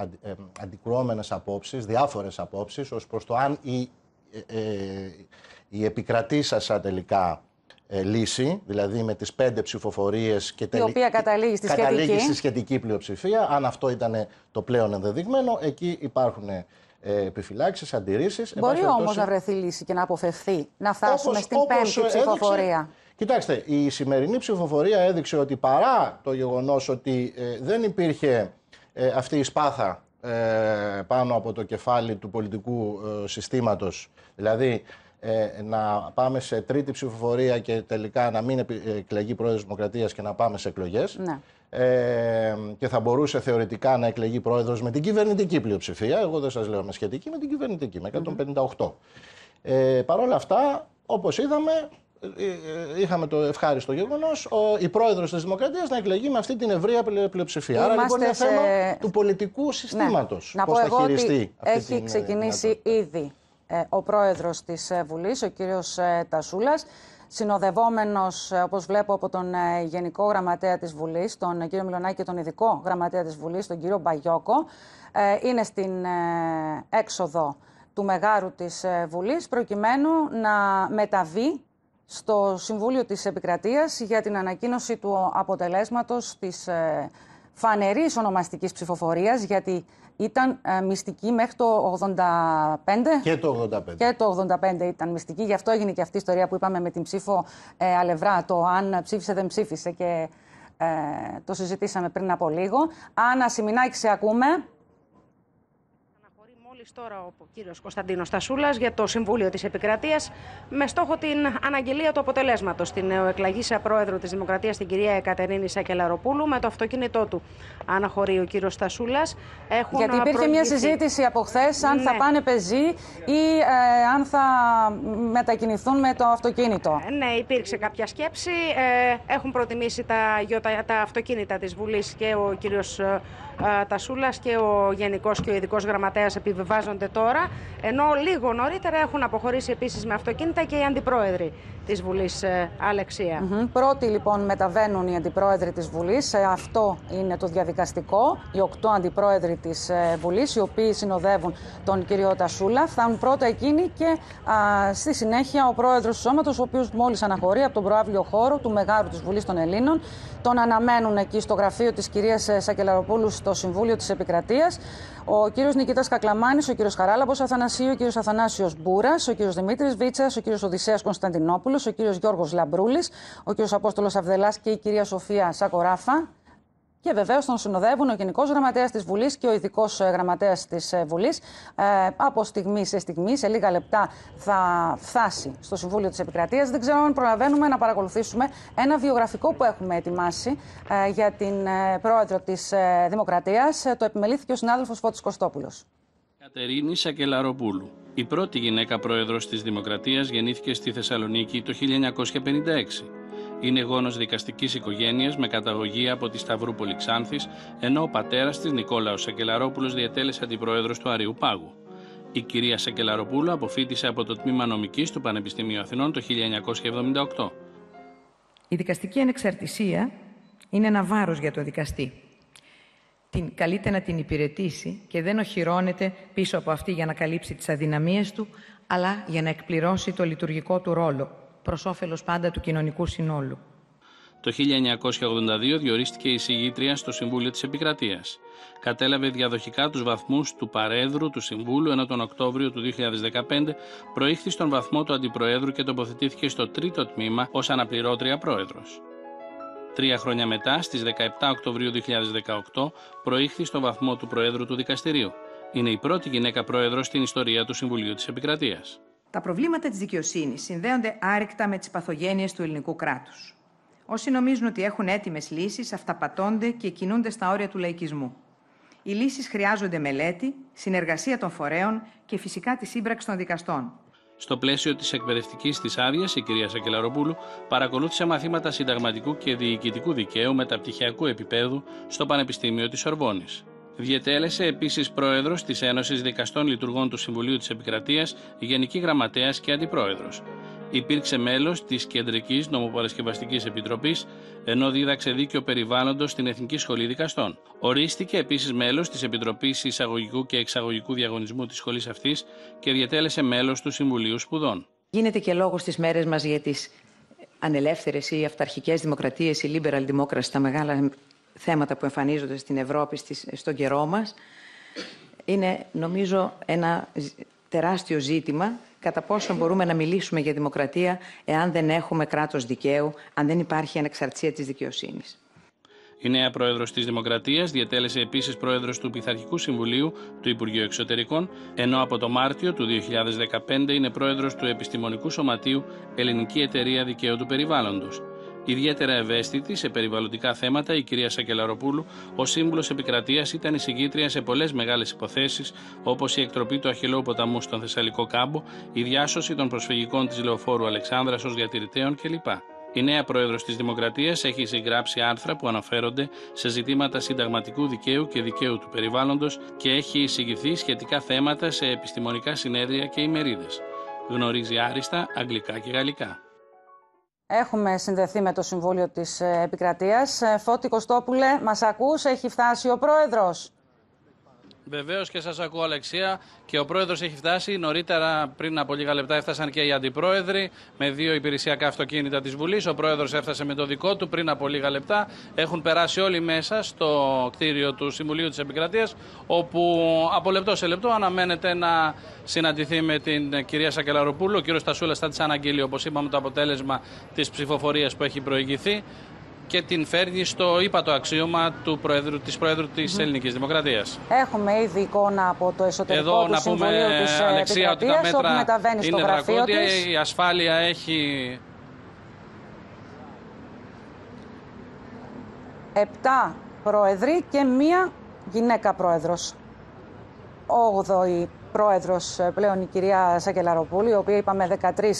αντι, ε, αντικρουόμενες απόψεις, διάφορες απόψεις, ως προς το αν η, ε, η επικρατήσασα τελικά λύση, δηλαδή με τις πέντε ψηφοφορίες και τελικά. η οποία καταλήγει στη, καταλήγει σχετική. στη σχετική πλειοψηφία, αν αυτό ήταν το πλέον ενδεδειγμένο, εκεί υπάρχουν ε, επιφυλάξεις, αντιρρήσεις. Μπορεί όμως να βρεθεί λύση και να αποφευθεί να φτάσουμε στην πέμπτη ψηφοφορία. Κοιτάξτε, η σημερινή ψηφοφορία έδειξε ότι παρά το γεγονός ότι ε, δεν υπήρχε ε, αυτή η σπάθα ε, πάνω από το κεφάλι του πολιτικού συστήματος, δηλαδή να πάμε σε τρίτη ψηφοφορία και τελικά να μην εκλεγεί πρόεδρος Δημοκρατίας και να πάμε σε εκλογές. Ναι ε, και θα μπορούσε θεωρητικά να εκλεγεί πρόεδρος με την κυβερνητική πλειοψηφία. Εγώ δεν σας λέω με σχετική, με την κυβερνητική, με 158. Ε, Παρ' όλα αυτά, όπως είδαμε, ε, ε, είχαμε το ευχάριστο γεγονός η πρόεδρος της Δημοκρατίας να εκλεγεί με αυτή την ευρεία πλειοψηφία. Άρα λοιπόν είναι σε... θέμα του πολιτικού συστήματος. Ναι. Πώς θα χειριστεί αυτή Έχει ξεκινήσει ήδη ο πρόεδρος της Βουλής, ο κύριος Τασούλας συνοδευόμενος, ε, όπως βλέπω, από τον ε, Γενικό Γραμματέα της Βουλής, τον ε, κύριο Μιλονάκη και τον Ειδικό Γραμματέα της Βουλής, τον κύριο Μπαγιόκο, είναι στην έξοδο του Μεγάρου της Βουλής, προκειμένου να μεταβεί στο Συμβούλιο της Επικρατείας για την ανακοίνωση του αποτελέσματος της φανερής ονομαστικής ψηφοφορίας, γιατί ήταν ε, μυστική μέχρι το 85. Και το 85. Και το 85 ήταν μυστική. Γι' αυτό έγινε και αυτή η ιστορία που είπαμε με την ψήφο ε, Αλευρά. Το αν ψήφισε δεν ψήφισε και ε, το συζητήσαμε πριν από λίγο. Άννα Σιμινάκη, σε ακούμε τώρα ο κύριος Κωνσταντίνος Τασούλας για το Συμβούλιο της Επικρατείας με στόχο την αναγγελία του αποτελέσματος στην νεοεκλαγήσα πρόεδρο της Δημοκρατίας την κυρία Εκατερίνη Σακελαροπούλου με το αυτοκίνητό του αναχωρεί ο κύριος Τασούλας. Έχουν Γιατί υπήρχε μια συζήτηση από χθες αν θα ναι. πάνε πεζοί ή ε, αν θα μετακινηθούν με το αυτοκίνητο. Ε, ναι, υπήρξε κάποια σκέψη. Ε, έχουν προτιμήσει τα, τα, τα αυτοκίνητα της Βουλής και ο κύριος Τασούλα και ο Γενικός και ο Ειδικός Γραμματέας επιβιβάζονται τώρα. Ενώ λίγο νωρίτερα έχουν αποχωρήσει επίσης με αυτοκίνητα και οι αντιπρόεδροι της Βουλής, ε, Αλεξία. Mm Πρώτοι λοιπόν μεταβαίνουν οι αντιπρόεδροι της Βουλής. Ε, αυτό είναι το διαδικαστικό. Οι οκτώ αντιπρόεδροι της ε, Βουλής, οι οποίοι συνοδεύουν τον κύριο Τασούλα, φτάνουν πρώτα εκείνοι και στη συνέχεια ο πρόεδρος του σώματος, ο οποίος μόλις αναχωρεί από τον προάβλιο χώρο του Μεγάρου της Βουλής των Ελλήνων. Τον αναμένουν εκεί στο γραφείο της κυρίας Σακελαροπούλου στο Συμβούλιο της Επικρατείας. Ο κύριος Νικητάς Κακλαμάνης, ο κύριος Χαράλαμπος Αθανασίου, ο κύριος Αθανάσιος Μπούρας, ο κύριος Δημήτρης Βίτσας, ο κύριος Οδυσσέας Κωνσταντινόπουλος, ο κύριος Γιώργος Λαμπρούλης, ο κύριος Απόστολος Αυδελά και η κυρία Σοφία Σακοράφα. Και βεβαίως τον συνοδεύουν ο Γενικός Γραμματέας της Βουλής και ο Ειδικός ε, Γραμματέας της ε, Βουλής. Ε, από στιγμή σε στιγμή, σε λίγα λεπτά, θα φτάσει στο Συμβούλιο της Επικρατείας. Δεν ξέρω αν προλαβαίνουμε να παρακολουθήσουμε ένα βιογραφικό που έχουμε ετοιμάσει ε, για την ε, πρόεδρο της ε, Δημοκρατίας. το επιμελήθηκε ο συνάδελφος Φώτης Κωστόπουλος. Κατερίνη Σακελαροπούλου. Η πρώτη γυναίκα πρόεδρος της Δημοκρατίας γεννήθηκε στη Θεσσαλονίκη το 1956. Είναι γόνος δικαστικής οικογένειας με καταγωγή από τη Σταυρούπολη Ξάνθης, ενώ ο πατέρας της Νικόλαος Σακελαρόπουλος διατέλεσε αντιπρόεδρος του Αρίου Πάγου. Η κυρία Σακελαροπούλου αποφύτησε από το τμήμα νομικής του Πανεπιστημίου Αθηνών το 1978. Η δικαστική ανεξαρτησία είναι ένα βάρος για το δικαστή. Την, καλείται να την υπηρετήσει και δεν οχυρώνεται πίσω από αυτή για να καλύψει τις αδυναμίες του, αλλά για να εκπληρώσει το λειτουργικό του ρόλο, προς όφελος πάντα του κοινωνικού συνόλου. Το 1982 διορίστηκε η συγγήτρια στο Συμβούλιο της Επικρατείας. Κατέλαβε διαδοχικά τους βαθμούς του Παρέδρου του Συμβούλου, ενώ τον Οκτώβριο του 2015 προήχθη στον βαθμό του Αντιπροέδρου και τοποθετήθηκε στο τρίτο τμήμα ως αναπληρώτρια πρόεδρος. Τρία χρόνια μετά, στις 17 Οκτωβρίου 2018, προήχθη στον βαθμό του Προέδρου του Δικαστηρίου. Είναι η πρώτη γυναίκα πρόεδρος στην ιστορία του Συμβουλίου της Επικρατείας. Τα προβλήματα της δικαιοσύνης συνδέονται άρρηκτα με τις παθογένειες του ελληνικού κράτους. Όσοι νομίζουν ότι έχουν έτοιμες λύσεις, αυταπατώνται και κινούνται στα όρια του λαϊκισμού. Οι λύσεις χρειάζονται μελέτη, συνεργασία των φορέων και φυσικά τη σύμπραξη των δικαστών. Στο πλαίσιο της εκπαιδευτικής της άδειας, η κυρία Σακελαροπούλου παρακολούθησε μαθήματα συνταγματικού και διοικητικού δικαίου μεταπτυχιακού επίπεδου στο Πανεπιστήμιο της Ορβόνης. Διετέλεσε επίσης πρόεδρος της Ένωσης Δικαστών Λειτουργών του Συμβουλίου της Επικρατείας, Γενική Γραμματέας και Αντιπρόεδρος. Υπήρξε μέλος της Κεντρικής Νομοπαρασκευαστικής Επιτροπής, ενώ δίδαξε δίκαιο περιβάλλοντος στην Εθνική Σχολή Δικαστών. Ορίστηκε επίσης μέλος της Επιτροπής Εισαγωγικού και Εξαγωγικού Διαγωνισμού της σχολής αυτής και διατέλεσε μέλος του Συμβουλίου Σπουδών. Γίνεται και λόγος στις μέρες μας για τις ανελεύθερες ή αυταρχικές δημοκρατίες, ή liberal democracy, τα μεγάλα θέματα που εμφανίζονται στην Ευρώπη στον καιρό μας. Είναι, νομίζω, ένα τεράστιο ζήτημα κατά πόσο μπορούμε να μιλήσουμε για δημοκρατία εάν δεν έχουμε κράτος δικαίου, αν δεν υπάρχει ανεξαρτησία της δικαιοσύνης. Η νέα πρόεδρος της Δημοκρατίας διατέλεσε επίσης πρόεδρος του Πειθαρχικού Συμβουλίου του Υπουργείου Εξωτερικών, ενώ από το Μάρτιο του 2015 είναι πρόεδρος του Επιστημονικού Σωματείου Ελληνική Εταιρεία Δικαίου του Περιβάλλοντος. Ιδιαίτερα ευαίσθητη σε περιβαλλοντικά θέματα, η κυρία Σακελαροπούλου, ω σύμβουλος επικρατείας, ήταν εισηγήτρια σε πολλές μεγάλες υποθέσεις, όπως η εκτροπή του Αχυλαίου ποταμού στον Θεσσαλικό κάμπο, η διάσωση των προσφυγικών της Λεωφόρου Αλεξάνδρας ως διατηρητέων κλπ. Η νέα πρόεδρος της Δημοκρατίας έχει συγγράψει άρθρα που αναφέρονται σε ζητήματα συνταγματικού δικαίου και δικαίου του περιβάλλοντος και έχει εισηγηθεί σχετικά θέματα σε επιστημονικά συνέδρια και ημερίδες. Γνωρίζει άριστα αγγλικά και γαλλικά. Έχουμε συνδεθεί με το Συμβούλιο της ε, Επικρατείας. Ε, Φώτη Κωστόπουλε, μας ακούς, έχει φτάσει ο Πρόεδρος. Βεβαίως και σας ακούω, Αλεξία. Και ο πρόεδρος έχει φτάσει. Νωρίτερα, πριν από λίγα λεπτά, έφτασαν και οι αντιπρόεδροι με δύο υπηρεσιακά αυτοκίνητα της Βουλής. Ο πρόεδρος έφτασε με το δικό του πριν από λίγα λεπτά. Έχουν περάσει όλοι μέσα στο κτίριο του Συμβουλίου της Επικρατείας, όπου από λεπτό σε λεπτό αναμένεται να συναντηθεί με την κυρία Σακελαροπούλου. Ο κύριος Στασούλας θα της αναγγείλει, όπως είπαμε, το αποτέλεσμα της ψηφοφορίας που έχει προηγηθεί και την φέρνει στο ύπατο αξίωμα του Προέδρου, της Προέδρου της mm Ελληνικής Δημοκρατίας. Έχουμε ήδη εικόνα από το εσωτερικό Εδώ, του να Συμβουλίου πούμε, της ε, Αλεξία, ότι τα μέτρα όπου μεταβαίνει στο είναι γραφείο δρακόντια, της. η ασφάλεια έχει... Επτά πρόεδροι και μία γυναίκα πρόεδρος. Όγδοη πρόεδρος ε, πλέον η κυρία Σακελαροπούλη, η οποία είπαμε 13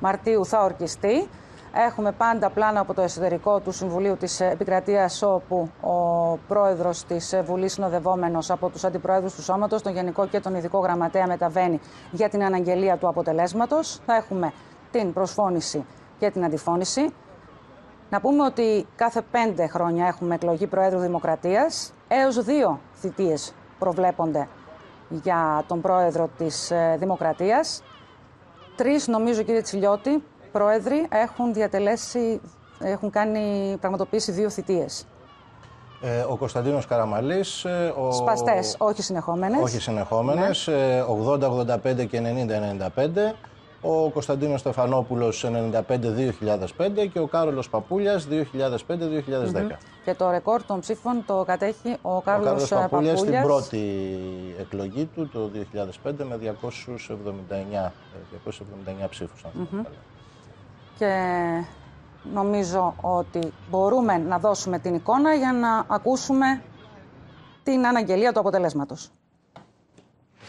Μαρτίου θα ορκιστεί. Έχουμε πάντα πλάνα από το εσωτερικό του Συμβουλίου της Επικρατείας όπου ο πρόεδρος της Βουλής συνοδευόμενος από τους αντιπρόεδρους του Σώματος, τον Γενικό και τον Ειδικό Γραμματέα μεταβαίνει για την αναγγελία του αποτελέσματος. Θα έχουμε την προσφώνηση και την αντιφώνηση. Να πούμε ότι κάθε πέντε χρόνια έχουμε εκλογή Προέδρου Δημοκρατίας. Έως δύο θητείες προβλέπονται για τον Πρόεδρο της Δημοκρατίας. Τρεις, νομίζω κύριε Τσιλιώτη, πρόεδροι έχουν διατελέσει, έχουν κάνει, πραγματοποιήσει δύο θητείες. Ε, ο Κωνσταντίνος Καραμαλής... Ε, ο... Σπαστές, όχι συνεχόμενες. Όχι συνεχόμενες, ναι. 80-85 ε, και 90-95. Ο Κωνσταντίνος Στεφανόπουλος 95-2005 και ο Κάρολος Παπούλιας 2005-2010. Mm-hmm. Και το ρεκόρ των ψήφων το κατέχει ο Κάρολος, ο Κάρολος Παπούλιας. Παπούλιας στην πρώτη εκλογή του το 2005 με 279, 279 ψήφους. Αν mm-hmm και νομίζω ότι μπορούμε να δώσουμε την εικόνα για να ακούσουμε την αναγγελία του αποτελέσματος.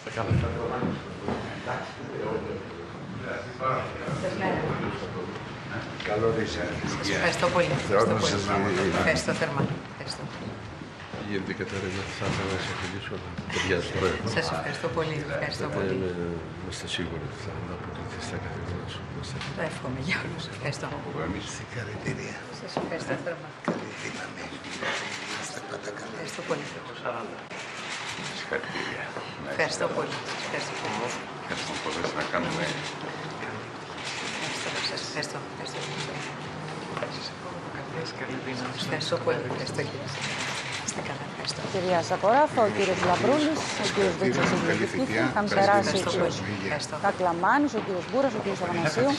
Ευχαριστώ πολύ. Ευχαριστώ, πολύ. Ευχαριστώ θερμά. Ευχαριστώ. Κύριε Κατερίνα, θα ήθελα να σε ευχαριστήσω παιδιά του Πρόεδρου. Σας ευχαριστώ πολύ. Ευχαριστώ πολύ. Ε, Είμαστε σίγουροι ότι θα ανταποκριθεί στα καθήκοντα σου. Το εύχομαι για όλους. Ευχαριστώ. Συγχαρητήρια. Σας ευχαριστώ θερμά. Καλή δύναμη. Είστε πάντα καλά. Ευχαριστώ πολύ. Συγχαρητήρια. Ευχαριστώ πολύ. Ευχαριστώ πολύ. Ευχαριστώ που μπορέσαμε να κάνουμε. Σας ευχαριστώ. Ευχαριστώ. Ευχαριστώ πολύ. Ευχαριστώ κύριε. Είστε καλά. Ευχαριστώ. Κυρία Σακοράφα, ο κύριος Λαμπρούλης, ο κύριος Δίτσος Ιλδικητή, είχαν περάσει ο Ευχαριστώ κύριος πολύ. Ευχαριστώ. Κακλαμάνης, ο κύριος Μπούρας, ο κύριος Αγανασίου.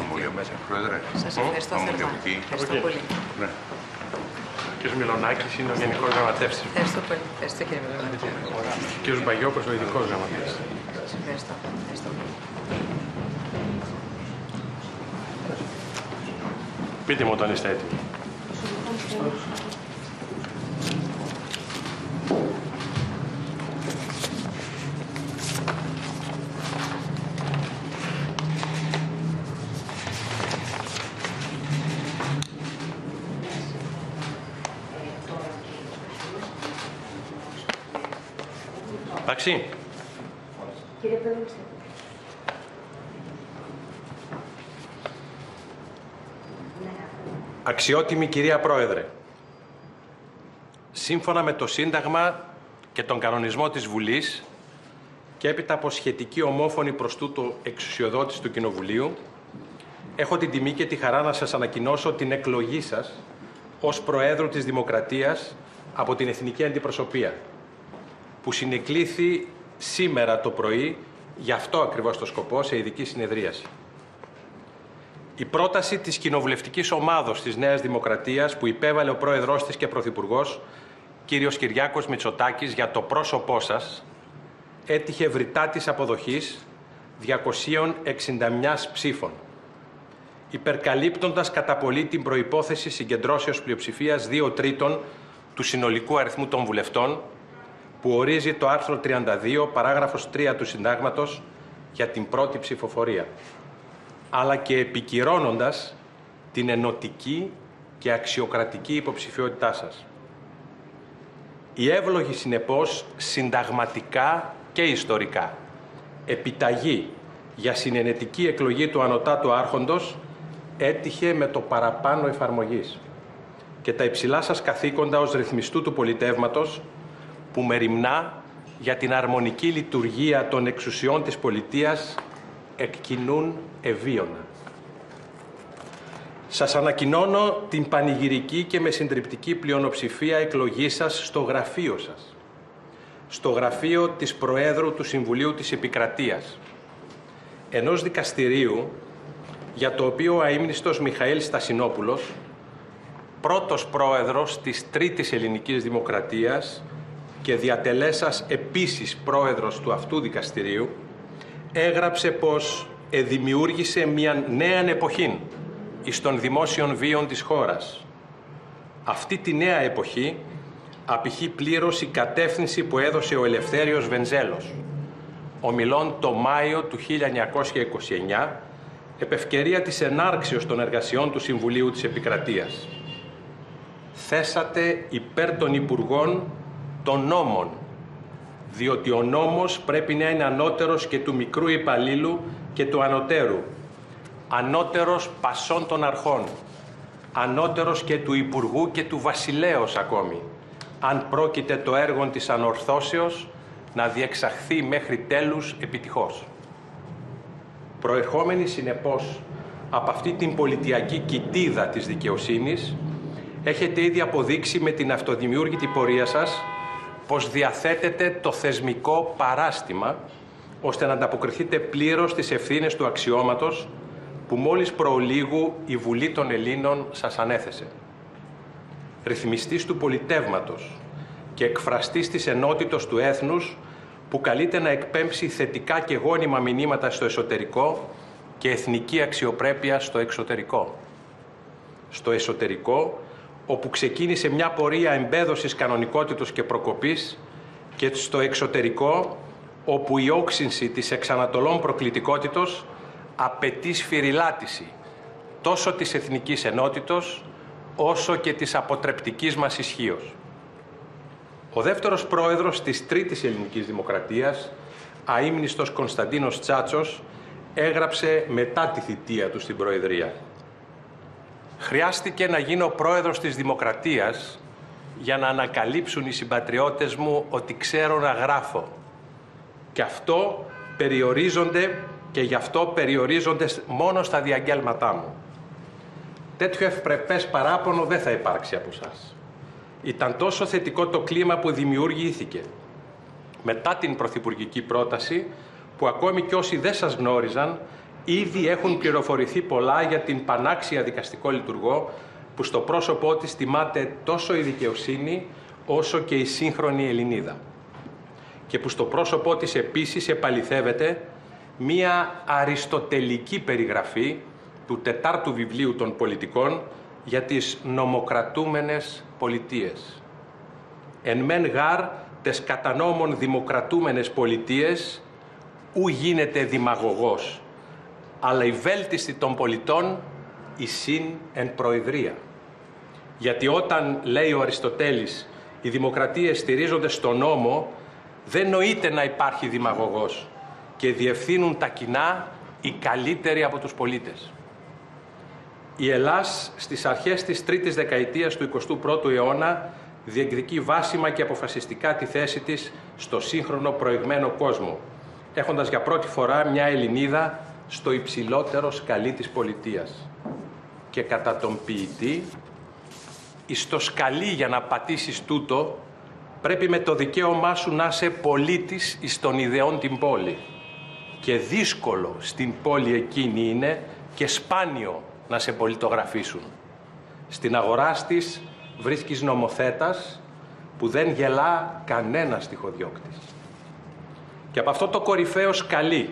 Αμμούλιο μέσα, Πρόεδρε. Σας ευχαριστώ θερμά. Ευχαριστώ πολύ. Ναι. Ο κ. Μιλονάκης είναι ο Γενικός Γραμματεύς της Ευχαριστώ πολύ. Ευχαριστώ κύριε Βελονάκη. Ο κ. Μπαγιώκος ο Ειδικός Γραμματέας. Σας ευχαριστώ. Ευχαριστώ πολύ. Πείτε μου όταν είστε έτοιμοι. Εντάξει. Αξιότιμη κυρία Πρόεδρε, σύμφωνα με το Σύνταγμα και τον κανονισμό της Βουλής και έπειτα από σχετική ομόφωνη προς τούτο εξουσιοδότηση του Κοινοβουλίου, έχω την τιμή και τη χαρά να σας ανακοινώσω την εκλογή σας ως Προέδρου της Δημοκρατίας από την Εθνική Αντιπροσωπεία, που συνεκλήθη σήμερα το πρωί για αυτό ακριβώς το σκοπό σε ειδική συνεδρίαση. Η πρόταση της κοινοβουλευτικής ομάδος της Νέας Δημοκρατίας που υπέβαλε ο πρόεδρός της και πρωθυπουργός, κύριος Κυριάκος Μητσοτάκης, για το πρόσωπό σας, έτυχε ευρυτά της αποδοχής 261 ψήφων, υπερκαλύπτοντας κατά πολύ την προϋπόθεση συγκεντρώσεως πλειοψηφίας 2 τρίτων του συνολικού αριθμού των βουλευτών, που ορίζει το άρθρο 32, παράγραφος 3 του Συντάγματος, για την πρώτη ψηφοφορία. Αλλά και επικυρώνοντας την ενωτική και αξιοκρατική υποψηφιότητά σας. Η εύλογη, συνεπώς, συνταγματικά και ιστορικά. Επιταγή για συνενετική εκλογή του Ανωτάτου Άρχοντος έτυχε με το παραπάνω εφαρμογής. Και τα υψηλά σας καθήκοντα ως ρυθμιστού του πολιτεύματος που μεριμνά για την αρμονική λειτουργία των εξουσιών της πολιτείας εκκινούν ευίωνα. Σας ανακοινώνω την πανηγυρική και με συντριπτική πλειονοψηφία εκλογή σας στο γραφείο σας. Στο γραφείο της Προέδρου του Συμβουλίου της Επικρατείας. Ενός δικαστηρίου για το οποίο ο αείμνηστος Μιχαήλ Στασινόπουλος, πρώτος πρόεδρος της Τρίτης Ελληνικής Δημοκρατίας και διατελέσας επίσης πρόεδρος του αυτού δικαστηρίου, έγραψε πως εδημιούργησε μια νέα εποχή εις των δημόσιων βίων της χώρας. Αυτή τη νέα εποχή απηχεί πλήρως η κατεύθυνση που έδωσε ο Ελευθέριος Βενζέλος, ομιλών το Μάιο του 1929, επευκαιρία της ενάρξεως των εργασιών του Συμβουλίου της Επικρατείας. Θέσατε υπέρ των Υπουργών των νόμων διότι ο νόμος πρέπει να είναι ανώτερος και του μικρού υπαλλήλου και του ανωτέρου, ανώτερος πασών των αρχών, ανώτερος και του Υπουργού και του Βασιλέως ακόμη, αν πρόκειται το έργο της ανορθώσεως να διεξαχθεί μέχρι τέλους επιτυχώς. Προερχόμενοι συνεπώς από αυτή την πολιτιακή κοιτίδα της δικαιοσύνης, έχετε ήδη αποδείξει με την αυτοδημιούργητη πορεία σας πως διαθέτετε το θεσμικό παράστημα ώστε να ανταποκριθείτε πλήρως στις ευθύνες του αξιώματος που μόλις προολίγου η Βουλή των Ελλήνων σας ανέθεσε. Ρυθμιστής του πολιτεύματος και εκφραστής της ενότητος του έθνους που καλείται να εκπέμψει θετικά και γόνιμα μηνύματα στο εσωτερικό και εθνική αξιοπρέπεια στο εξωτερικό. Στο εσωτερικό όπου ξεκίνησε μια πορεία εμπέδωσης κανονικότητος και προκοπής και στο εξωτερικό, όπου η όξυνση της εξανατολών προκλητικότητος απαιτεί σφυριλάτηση τόσο της εθνικής ενότητος, όσο και της αποτρεπτικής μας ισχύως. Ο δεύτερος πρόεδρος της Τρίτης Ελληνικής Δημοκρατίας, αείμνηστος Κωνσταντίνος Τσάτσος, έγραψε μετά τη θητεία του στην Προεδρία. Χρειάστηκε να γίνω πρόεδρος της Δημοκρατίας για να ανακαλύψουν οι συμπατριώτες μου ότι ξέρω να γράφω. Και αυτό περιορίζονται και γι' αυτό περιορίζονται μόνο στα διαγγέλματά μου. Τέτοιο ευπρεπές παράπονο δεν θα υπάρξει από εσά. Ήταν τόσο θετικό το κλίμα που δημιουργήθηκε μετά την πρωθυπουργική πρόταση που ακόμη και όσοι δεν σας γνώριζαν ήδη έχουν πληροφορηθεί πολλά για την πανάξια δικαστικό λειτουργό που στο πρόσωπό της τιμάται τόσο η δικαιοσύνη όσο και η σύγχρονη Ελληνίδα και που στο πρόσωπό της επίσης επαληθεύεται μία αριστοτελική περιγραφή του τετάρτου βιβλίου των πολιτικών για τις νομοκρατούμενες πολιτείες. Εν μεν γάρ τες κατανόμων δημοκρατούμενες πολιτείες ου γίνεται δημαγωγός, αλλά η βέλτιστη των πολιτών η συν εν προεδρία. Γιατί όταν, λέει ο Αριστοτέλης, οι δημοκρατίες στηρίζονται στον νόμο, δεν νοείται να υπάρχει δημαγωγός και διευθύνουν τα κοινά οι καλύτεροι από τους πολίτες. Η Ελλάς στις αρχές της τρίτης δεκαετίας του 21ου αιώνα διεκδικεί βάσιμα και αποφασιστικά τη θέση της στο σύγχρονο προηγμένο κόσμο, έχοντας για πρώτη φορά μια Ελληνίδα στο υψηλότερο σκαλί της πολιτείας. Και κατά τον ποιητή, εις το σκαλί για να πατήσεις τούτο, πρέπει με το δικαίωμά σου να είσαι πολίτης εις των ιδεών την πόλη. Και δύσκολο στην πόλη εκείνη είναι και σπάνιο να σε πολιτογραφήσουν. Στην αγορά της βρίσκεις νομοθέτας που δεν γελά κανένας στοιχοδιώκτης. Και από αυτό το κορυφαίο σκαλί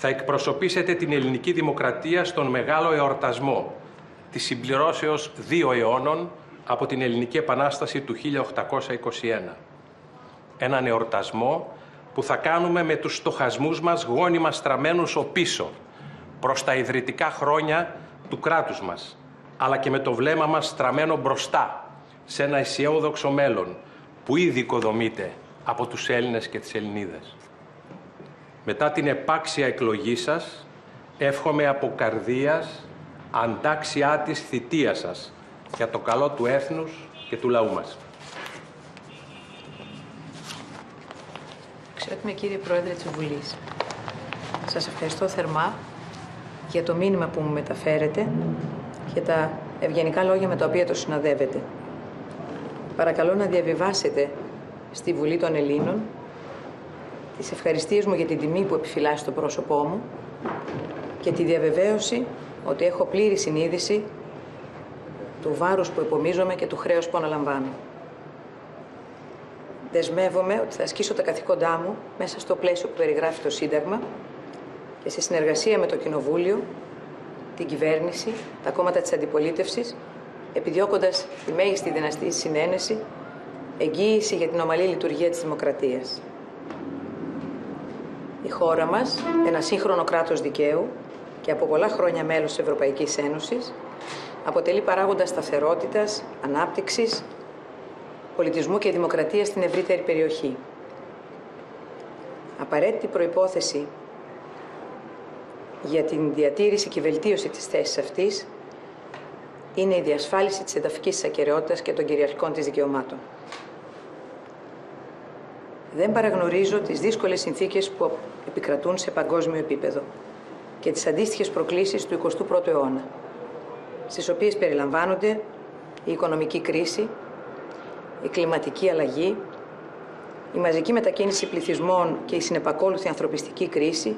θα εκπροσωπήσετε την ελληνική δημοκρατία στον μεγάλο εορτασμό της συμπληρώσεως δύο αιώνων από την Ελληνική Επανάσταση του 1821. Έναν εορτασμό που θα κάνουμε με τους στοχασμούς μας γόνιμα στραμμένους ο πίσω, προς τα ιδρυτικά χρόνια του κράτους μας, αλλά και με το βλέμμα μας στραμμένο μπροστά, σε ένα αισιόδοξο μέλλον που ήδη οικοδομείται από τους Έλληνες και τις Ελληνίδες. Μετά την επάξια εκλογή σας, εύχομαι από καρδίας αντάξιά της θητεία σας για το καλό του έθνους και του λαού μας. Ξέρετε κύριε Πρόεδρε της Βουλής, σας ευχαριστώ θερμά για το μήνυμα που μου μεταφέρετε και τα ευγενικά λόγια με τα οποία το συναδεύετε. Παρακαλώ να διαβιβάσετε στη Βουλή των Ελλήνων τις ευχαριστίες μου για την τιμή που επιφυλάσσει το πρόσωπό μου και τη διαβεβαίωση ότι έχω πλήρη συνείδηση του βάρους που επομίζομαι και του χρέους που αναλαμβάνω. Δεσμεύομαι ότι θα ασκήσω τα καθήκοντά μου μέσα στο πλαίσιο που περιγράφει το Σύνταγμα και σε συνεργασία με το Κοινοβούλιο, την κυβέρνηση, τα κόμματα της αντιπολίτευσης, επιδιώκοντας τη μέγιστη δυναστή συνένεση, εγγύηση για την ομαλή λειτουργία της δημοκρατίας. Η χώρα μας, ένα σύγχρονο κράτος δικαίου και από πολλά χρόνια μέλος της Ευρωπαϊκής Ένωσης, αποτελεί παράγοντα σταθερότητας, ανάπτυξης, πολιτισμού και δημοκρατίας στην ευρύτερη περιοχή. Απαραίτητη προϋπόθεση για την διατήρηση και βελτίωση της θέσης αυτής είναι η διασφάλιση της εδαφικής ακαιρεότητας και των κυριαρχικών της δικαιωμάτων. Δεν παραγνωρίζω τις δύσκολες συνθήκες που επικρατούν σε παγκόσμιο επίπεδο και τις αντίστοιχες προκλήσεις του 21ου αιώνα, στις οποίες περιλαμβάνονται η οικονομική κρίση, η κλιματική αλλαγή, η μαζική μετακίνηση πληθυσμών και η συνεπακόλουθη ανθρωπιστική κρίση,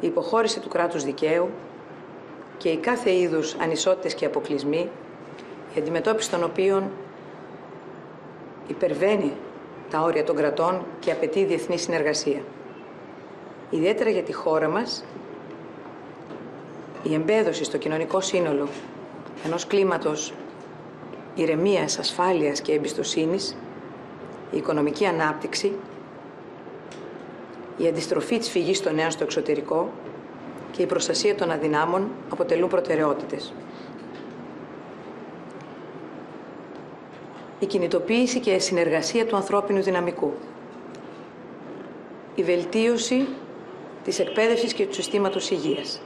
η υποχώρηση του κράτους δικαίου και οι κάθε είδους ανισότητες και αποκλεισμοί, η αντιμετώπιση των οποίων υπερβαίνει τα όρια των κρατών και απαιτεί διεθνή συνεργασία. Ιδιαίτερα για τη χώρα μας, η εμπέδωση στο κοινωνικό σύνολο ενός κλίματος ηρεμίας, ασφάλειας και εμπιστοσύνης, η οικονομική ανάπτυξη, η αντιστροφή της φυγής των νέων στο εξωτερικό και η προστασία των αδυνάμων αποτελούν προτεραιότητες. Η κινητοποίηση και συνεργασία του ανθρώπινου δυναμικού, η βελτίωση της εκπαίδευσης και του συστήματος υγείας,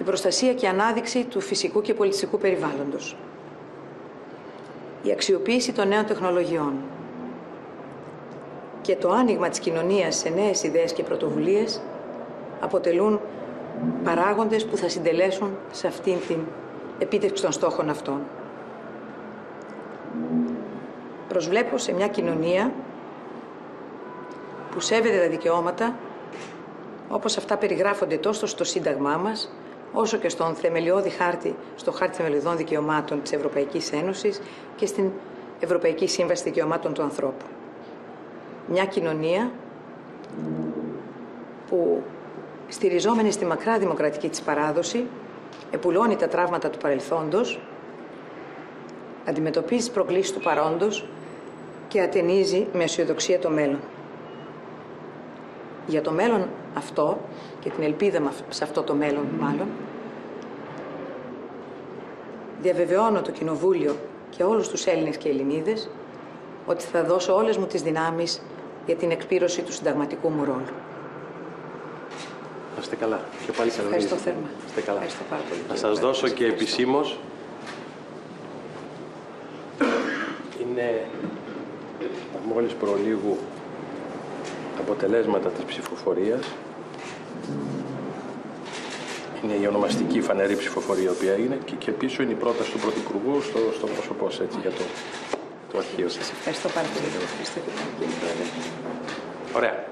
η προστασία και ανάδειξη του φυσικού και πολιτιστικού περιβάλλοντος, η αξιοποίηση των νέων τεχνολογιών. Και το άνοιγμα της κοινωνίας σε νέες ιδέες και πρωτοβουλίες αποτελούν παράγοντες που θα συντελέσουν σε αυτήν την επίτευξη των στόχων αυτών. Προσβλέπω σε μια κοινωνία που σέβεται τα δικαιώματα όπως αυτά περιγράφονται τόσο στο Σύνταγμά μας, όσο και στον θεμελιώδη χάρτη, στο χάρτη θεμελιωδών δικαιωμάτων της Ευρωπαϊκής Ένωσης και στην Ευρωπαϊκή Σύμβαση Δικαιωμάτων του Ανθρώπου. Μια κοινωνία που στηριζόμενη στη μακρά δημοκρατική της παράδοση, επουλώνει τα τραύματα του παρελθόντος, αντιμετωπίζει τις προκλήσεις του παρόντος και ατενίζει με αισιοδοξία το μέλλον. Για το μέλλον αυτό και την ελπίδα σε αυτό το μέλλον μάλλον, διαβεβαιώνω το Κοινοβούλιο και όλους τους Έλληνες και Ελληνίδες ότι θα δώσω όλες μου τις δυνάμεις για την εκπλήρωση του συνταγματικού μου ρόλου. Να είστε καλά. Και πάλι καλά. Ευχαριστώ θέρμα. Είστε καλά. Ευχαριστώ πάρα πολύ. Να σας δώσω και επισήμως. Είναι μόλις προλίγου αποτελέσματα της ψηφοφορίας. Είναι η ονομαστική φανερή ψηφοφορία η οποία έγινε και, και πίσω είναι η πρόταση του Πρωθυπουργού στο, στο πρόσωπό έτσι για το, το αρχείο. Σας ευχαριστώ πάρα πολύ. Ευχαριστώ κύριε Πρόεδρε. Ωραία.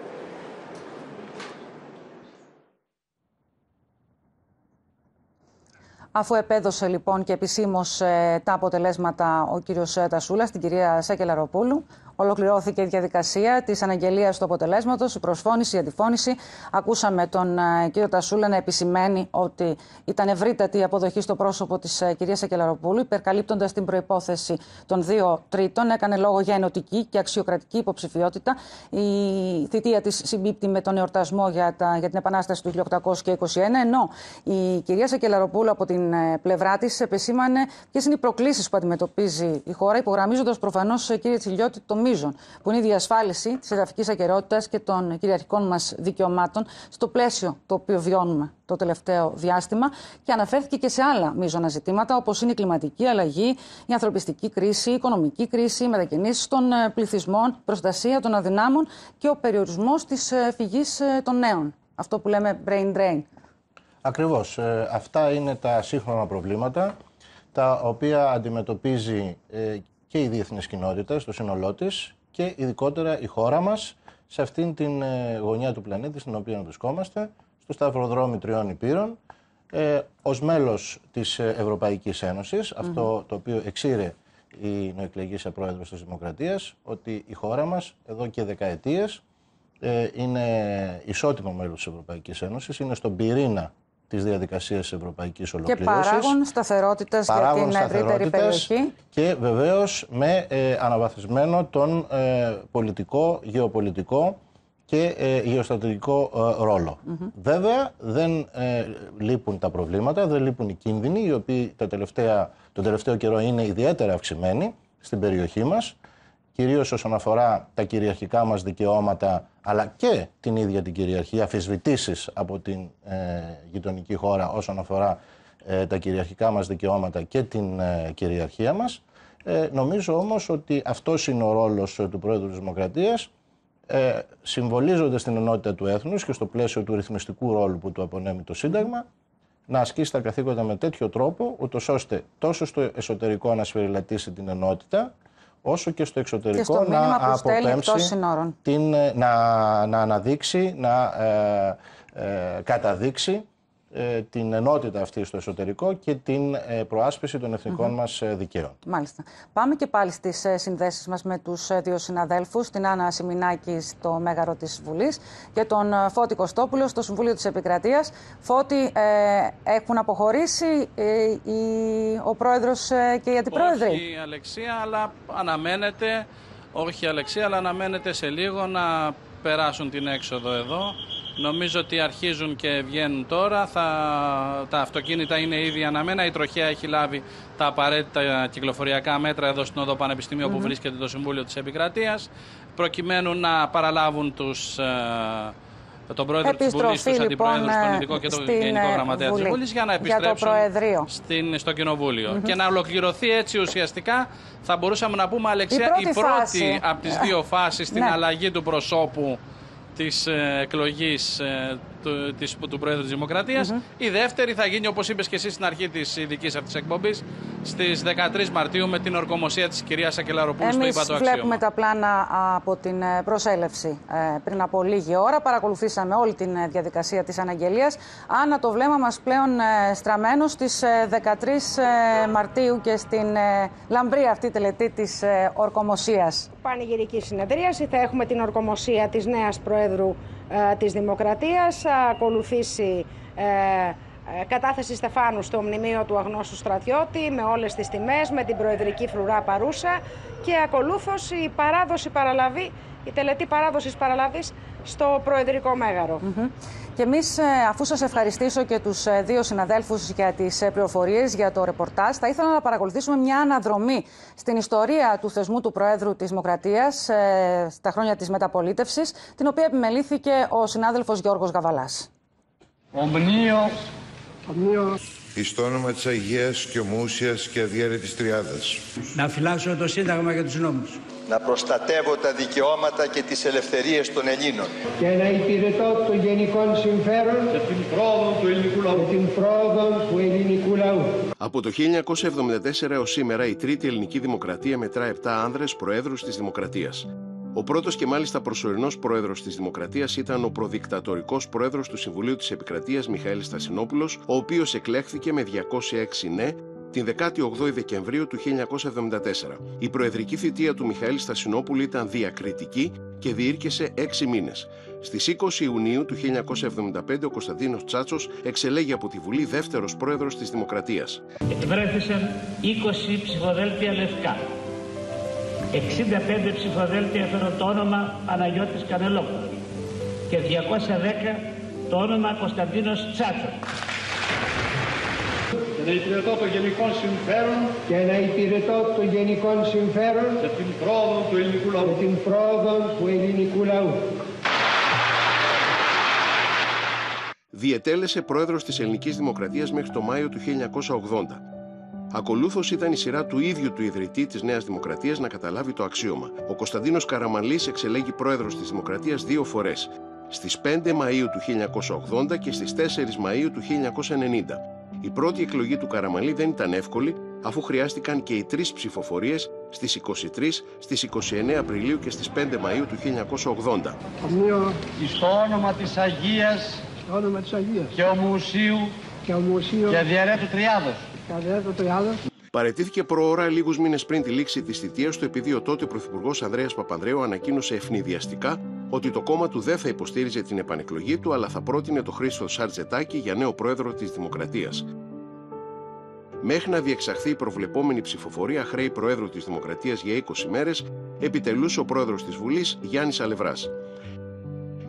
Αφού επέδωσε λοιπόν και επισήμως ε, τα αποτελέσματα ο κύριος ε, Τασούλας στην κυρία Σάκελαροπούλου, Ολοκληρώθηκε η διαδικασία της αναγγελίας του αποτελέσματος, η προσφώνηση, η αντιφώνηση. Ακούσαμε τον uh, κύριο Τασούλα να επισημαίνει ότι ήταν ευρύτατη η αποδοχή στο πρόσωπο της uh, κυρίας Ακελαροπούλου, υπερκαλύπτοντας την προπόθεση των δύο τρίτων. Έκανε λόγο για ενωτική και αξιοκρατική υποψηφιότητα. Η θητεία της συμπίπτει με τον εορτασμό για, τα, για την Επανάσταση του 1821, ενώ η κυρία Σακελαροπούλου από την πλευρά της επεσήμανε ποιες είναι οι προκλήσεις που αντιμετωπίζει η χώρα, υπογραμμίζοντας προφανώς, κύριε Τσιλιώτη, το που είναι η διασφάλιση της εδαφική ακαιρεότητας και των κυριαρχικών μας δικαιωμάτων στο πλαίσιο το οποίο βιώνουμε το τελευταίο διάστημα και αναφέρθηκε και σε άλλα μείζωνα ζητήματα όπως είναι η κλιματική αλλαγή, η ανθρωπιστική κρίση, η οικονομική κρίση, οι μετακινήσεις των ε, πληθυσμών, η προστασία των αδυνάμων και ο περιορισμός της ε, φυγής ε, των νέων. Αυτό που λέμε brain drain. Ακριβώς. αυτά είναι τα σύγχρονα προβλήματα τα οποία αντιμετωπίζει και η διεθνής κοινότητα στο σύνολό της και ειδικότερα η χώρα μας σε αυτήν την ε, γωνιά του πλανήτη στην οποία βρισκόμαστε, στο Σταυροδρόμι Τριών Υπήρων, ε, ως μέλος της Ευρωπαϊκής Ένωσης, αυτό το οποίο εξήρε η νοεκλεγήσα πρόεδρος της Δημοκρατίας, ότι η χώρα μας εδώ και δεκαετίες ε, είναι ισότιμο μέλος της Ευρωπαϊκής Ένωσης, είναι στον πυρήνα της διαδικασίας της Ευρωπαϊκής Ολοκλήρωσης. Και παράγον σταθερότητας για την ευρύτερη περιοχή. Και βεβαίως με ε, αναβαθμισμένο τον ε, πολιτικό, γεωπολιτικό και ε, γεωστρατηγικό ε, ρόλο. Βέβαια, δεν ε, λείπουν τα προβλήματα, δεν λείπουν οι κίνδυνοι, οι οποίοι τα τελευταία, τον τελευταίο καιρό είναι ιδιαίτερα αυξημένοι στην περιοχή μας κυρίως όσον αφορά τα κυριαρχικά μας δικαιώματα, αλλά και την ίδια την κυριαρχία, αφισβητήσεις από την ε, γειτονική χώρα όσον αφορά ε, τα κυριαρχικά μας δικαιώματα και την ε, κυριαρχία μας. Ε, νομίζω όμως ότι αυτός είναι ο ρόλος του Πρόεδρου της Δημοκρατίας, ε, συμβολίζονται στην ενότητα του έθνους και στο πλαίσιο του ρυθμιστικού ρόλου που του απονέμει το Σύνταγμα, να ασκήσει τα καθήκοντα με τέτοιο τρόπο, ούτως ώστε τόσο στο εσωτερικό να σφυριλατήσει την ενότητα, όσο και στο εξωτερικό και να αποπέμψει, την, ε, να, να αναδείξει, να ε, ε, καταδείξει ε, την ενότητα αυτή στο εσωτερικό και την ε, προάσπιση των εθνικών mm-hmm. μας ε, δικαίων. Μάλιστα. Πάμε και πάλι στις συνδέσεις μας με τους δύο συναδέλφους, την Άννα Σιμινάκη στο Μέγαρο της Βουλής και τον Φώτη Κωστόπουλο στο Συμβούλιο της Επικρατείας. Φώτη, έχουν αποχωρήσει ο πρόεδρος και οι αντιπρόεδροι. Όχι, Αλεξία, αλλά αναμένεται, όχι Αλεξία, αλλά αναμένεται σε λίγο να περάσουν την έξοδο εδώ Νομίζω ότι αρχίζουν και βγαίνουν τώρα. Θα, τα αυτοκίνητα είναι ήδη αναμένα. Η τροχέα έχει λάβει τα απαραίτητα κυκλοφοριακά μέτρα εδώ στην Οδό Πανεπιστημίου που βρίσκεται το Συμβούλιο της Επικρατείας προκειμένου να παραλάβουν τους ε, τον πρόεδρο της Βουλής, τους λοιπόν, αντιπροέδρου, τον ειδικό και τον γενικό γραμματέα της Βουλή για να επιστρέψουν για στην, στο κοινοβούλιο. Και να ολοκληρωθεί έτσι ουσιαστικά, θα μπορούσαμε να πούμε, Αλεξία, η πρώτη, η πρώτη από τις δύο φάσεις στην ναι. αλλαγή του προσώπου της ε, εκλογής ε, του, της, του Πρόεδρου της Δημοκρατίας. Η δεύτερη θα γίνει, όπως είπες και εσύ στην αρχή της ειδικής αυτής εκπομπής, στις 13 Μαρτίου με την ορκομοσία της κυρίας Ακελαροπούλου στο ΥΠΑ Εμείς βλέπουμε τα πλάνα από την ε, προσέλευση πριν από λίγη ώρα. Παρακολουθήσαμε όλη τη διαδικασία της αναγγελίας. Άνα το βλέμμα μας πλέον στραμμένο στις 13 Μαρτίου και στην λαμπρή αυτή τελετή της ορκομοσίας. Πανηγυρική συνεδρίαση. Θα έχουμε την ορκομοσία της νέας Προέδρου ε, της Δημοκρατίας. Θα ακολουθήσει ε, ε, κατάθεση Στεφάνου στο μνημείο του αγνώστου στρατιώτη με όλες τις τιμές, με την προεδρική φρουρά παρούσα και ακολούθως η παράδοση παραλαβή, η τελετή παράδοσης παραλαβής στο Προεδρικό Μέγαρο. Και εμείς, ε, αφού σας ευχαριστήσω και τους ε, δύο συναδέλφους για τις ε, πληροφορίες για το ρεπορτάζ, θα ήθελα να παρακολουθήσουμε μια αναδρομή στην ιστορία του θεσμού του Προέδρου της Δημοκρατίας στα χρόνια της μεταπολίτευσης, την οποία επιμελήθηκε ο συνάδελφος Γιώργος Γαβαλάς. Ομνίο. Ομνίο. Εις το όνομα της Αγίας και ομούσιας και αδιέρετης Τριάδας. Να φυλάξω το Σύνταγμα και τους νόμους να προστατεύω τα δικαιώματα και τις ελευθερίες των Ελλήνων. Και να υπηρετώ το γενικών συμφέρον και την πρόοδο του ελληνικού λαού. Και την πρόοδο του ελληνικού λαού. Από το 1974 έως σήμερα η τρίτη ελληνική δημοκρατία μετρά 7 άνδρες προέδρους της δημοκρατίας. Ο πρώτος και μάλιστα προσωρινός πρόεδρος της Δημοκρατίας ήταν ο προδικτατορικός πρόεδρος του Συμβουλίου της Επικρατείας Μιχαήλ Στασινόπουλος, ο οποίος εκλέχθηκε με 206 ναι την 18η Δεκεμβρίου του 1974. Η προεδρική θητεία του Μιχαήλ Στασινόπουλου ήταν διακριτική και διήρκεσε έξι μήνες. Στις 20 Ιουνίου του 1975 ο Κωνσταντίνος Τσάτσος εξελέγει από τη Βουλή δεύτερος πρόεδρος της Δημοκρατίας. Βρέθησαν 20 ψηφοδέλτια λευκά. 65 ψηφοδέλτια έφερε το όνομα Παναγιώτης Κανελόπουλος και 210 το όνομα Κωνσταντίνος Τσάτσος να υπηρετώ το γενικό συμφέρον και να υπηρετώ το γενικό συμφέρον και την πρόοδο του ελληνικού λαού. Και την πρόοδο του ελληνικού λαού. Διετέλεσε πρόεδρος της Ελληνικής Δημοκρατίας μέχρι το Μάιο του 1980. Ακολούθως ήταν η σειρά του ίδιου του ιδρυτή της Νέας Δημοκρατίας να καταλάβει το αξίωμα. Ο Κωνσταντίνος Καραμαλής εξελέγει πρόεδρος της Δημοκρατίας δύο φορές. Στις 5 Μαου του 1980 και στις 4 Μαου του 1990. Η πρώτη εκλογή του Καραμαλή δεν ήταν εύκολη, αφού χρειάστηκαν και οι τρεις ψηφοφορίες στις 23, στις 29 Απριλίου και στις 5 Μαου του 1980. Στο όνομα της Αγίας όνομα της Αγίας. και ομουσίου και, ομουσίου, και διαρέτου τριάδος. Παρετήθηκε προώρα λίγους μήνες πριν τη λήξη της θητείας του, επειδή ο τότε Πρωθυπουργός Ανδρέας Παπανδρέου ανακοίνωσε ευνηδιαστικά ότι το κόμμα του δεν θα υποστήριζε την επανεκλογή του, αλλά θα πρότεινε το Χρήστο Σαρτζετάκη για νέο πρόεδρο της Δημοκρατίας. Μέχρι να διεξαχθεί η προβλεπόμενη ψηφοφορία χρέη Προέδρου της Δημοκρατίας για 20 μέρες, επιτελούσε ο πρόεδρος της Βουλής Γιάννης Αλευράς.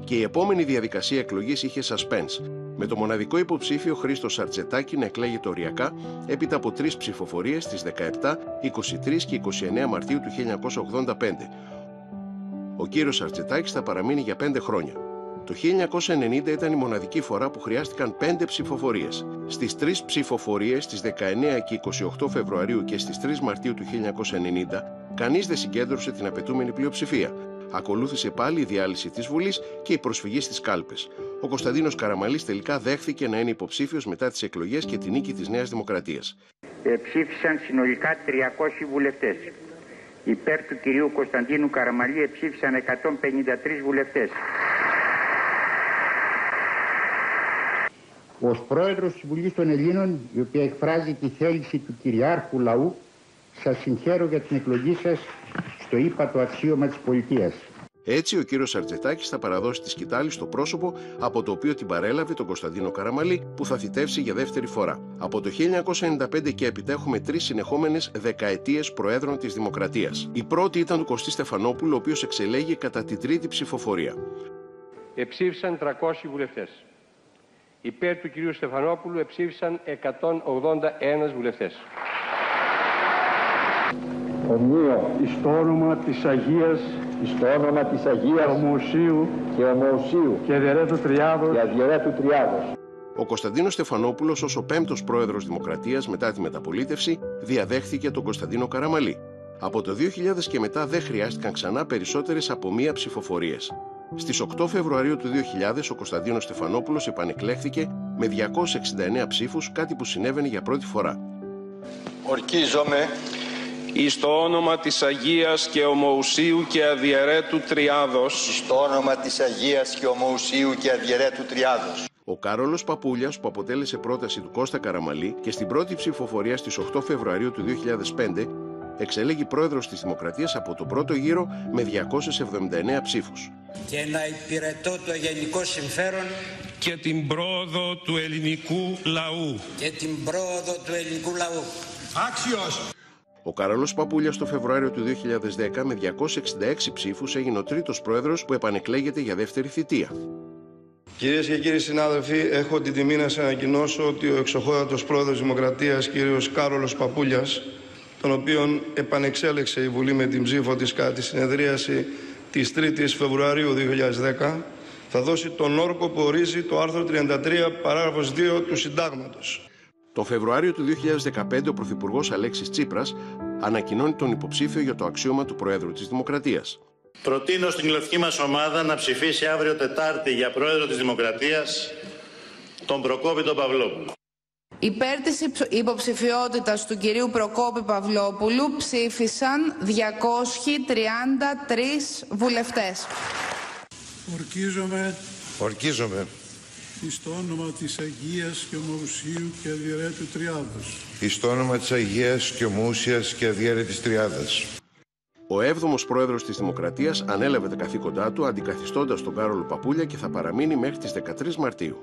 Και η επόμενη διαδικασία εκλογής είχε suspense, με το μοναδικό υποψήφιο Χρήστο Σαρτζετάκη να εκλέγεται οριακά έπειτα από τρεις ψηφοφορίες στι 17, 23 και 29 Μαρτίου του 1985 ο κύριος Αρτσετάκης θα παραμείνει για πέντε χρόνια. Το 1990 ήταν η μοναδική φορά που χρειάστηκαν πέντε ψηφοφορίες. Στις τρεις ψηφοφορίες στις 19 και 28 Φεβρουαρίου και στις 3 Μαρτίου του 1990, κανείς δεν συγκέντρωσε την απαιτούμενη πλειοψηφία. Ακολούθησε πάλι η διάλυση της Βουλής και η προσφυγή στις κάλπες. Ο Κωνσταντίνος Καραμαλής τελικά δέχθηκε να είναι υποψήφιος μετά τις εκλογές και την νίκη της Νέας Δημοκρατίας. Ε, ψήφισαν συνολικά 300 βουλευτές. Υπέρ του κυρίου Κωνσταντίνου Καραμαλή ψήφισαν 153 βουλευτές. Ως πρόεδρος της Βουλής των Ελλήνων, η οποία εκφράζει τη θέληση του κυριάρχου λαού, σας συγχαίρω για την εκλογή σας στο ύπατο αξίωμα της πολιτείας. Έτσι, ο κύριος Αρτζετάκη θα παραδώσει τη σκητάλη στο πρόσωπο από το οποίο την παρέλαβε τον Κωνσταντίνο Καραμαλή, που θα θητεύσει για δεύτερη φορά. Από το 1995 και έπειτα έχουμε τρεις συνεχόμενες δεκαετίες Προέδρων της Δημοκρατίας. Η πρώτη ήταν του Κωστή Στεφανόπουλου, ο οποίος εξελέγει κατά την τρίτη ψηφοφορία. εψήφισαν 300 βουλευτές. Υπέρ του κυρίου Στεφανόπουλου εψήφισαν 181 βουλευτές. Ομνίο εις το όνομα της Αγίας εις το όνομα της Αγίας Ομοσίου και Ομοουσίου και Διερέτου Τριάδος και Αδιαιρέτου Τριάδος. Ο Κωνσταντίνος Στεφανόπουλος ως ο πέμπτος πρόεδρος Δημοκρατίας μετά τη μεταπολίτευση διαδέχθηκε τον Κωνσταντίνο Καραμαλή. Από το 2000 και μετά δεν χρειάστηκαν ξανά περισσότερες από μία ψηφοφορίες. Στις 8 Φεβρουαρίου του 2000 ο Κωνσταντίνος Στεφανόπουλος επανεκλέχθηκε με 269 ψήφους, κάτι που συνέβαινε για πρώτη φορά. Ορκίζομαι εις το όνομα της Αγίας και Ομοουσίου και Αδιαιρέτου Τριάδος στο όνομα της Αγίας και Ομοουσίου και Αδιαιρέτου Τριάδος Ο Κάρολος Παπούλιας που αποτέλεσε πρόταση του Κώστα Καραμαλή και στην πρώτη ψηφοφορία στις 8 Φεβρουαρίου του 2005 εξελέγει πρόεδρος της Δημοκρατίας από τον πρώτο γύρο με 279 ψήφους. Και να υπηρετώ το γενικό συμφέρον και την πρόοδο του ελληνικού λαού. και την πρόοδο του ελληνικού λαού. Άξιος Ο Καρολός Παπούλιας το Φεβρουάριο του 2010 με 266 ψήφους έγινε ο τρίτος πρόεδρος που επανεκλέγεται για δεύτερη θητεία. Κυρίες και κύριοι συνάδελφοι, έχω την τιμή να σας ανακοινώσω ότι ο εξοχότατος πρόεδρος Δημοκρατίας, κύριος Κάρολος Παπούλιας, τον οποίον επανεξέλεξε η Βουλή με την ψήφο της κατά τη συνεδρίαση της 3ης Φεβρουαρίου 2010, θα δώσει τον όρκο που ορίζει το άρθρο 33 παράγραφος 2 του Συντάγματος. Το Φεβρουάριο του 2015 ο Πρωθυπουργός Αλέξης Τσίπρας ανακοινώνει τον υποψήφιο για το αξίωμα του Προέδρου της Δημοκρατίας. Προτείνω στην κοινοβουλευτική μας ομάδα να ψηφίσει αύριο Τετάρτη για Πρόεδρο της Δημοκρατίας τον Προκόπη τον Παυλόπουλο. Υπέρ της υψ- υποψηφιότητας του κυρίου Προκόπη Παυλόπουλου ψήφισαν 233 βουλευτές. Ορκίζομαι Ορκίζομαι εις το όνομα της Αγίας και Ομοουσίου και Αδιαιρέτου Τριάδος εις το όνομα της Αγίας και Ομοούσιας και Αδιέρετης Τριάδας. Ο 7ος πρόεδρος της Δημοκρατίας ανέλαβε τα καθήκοντά του αντικαθιστώντας τον Κάρολο Παπούλια και θα παραμείνει μέχρι τις 13 Μαρτίου.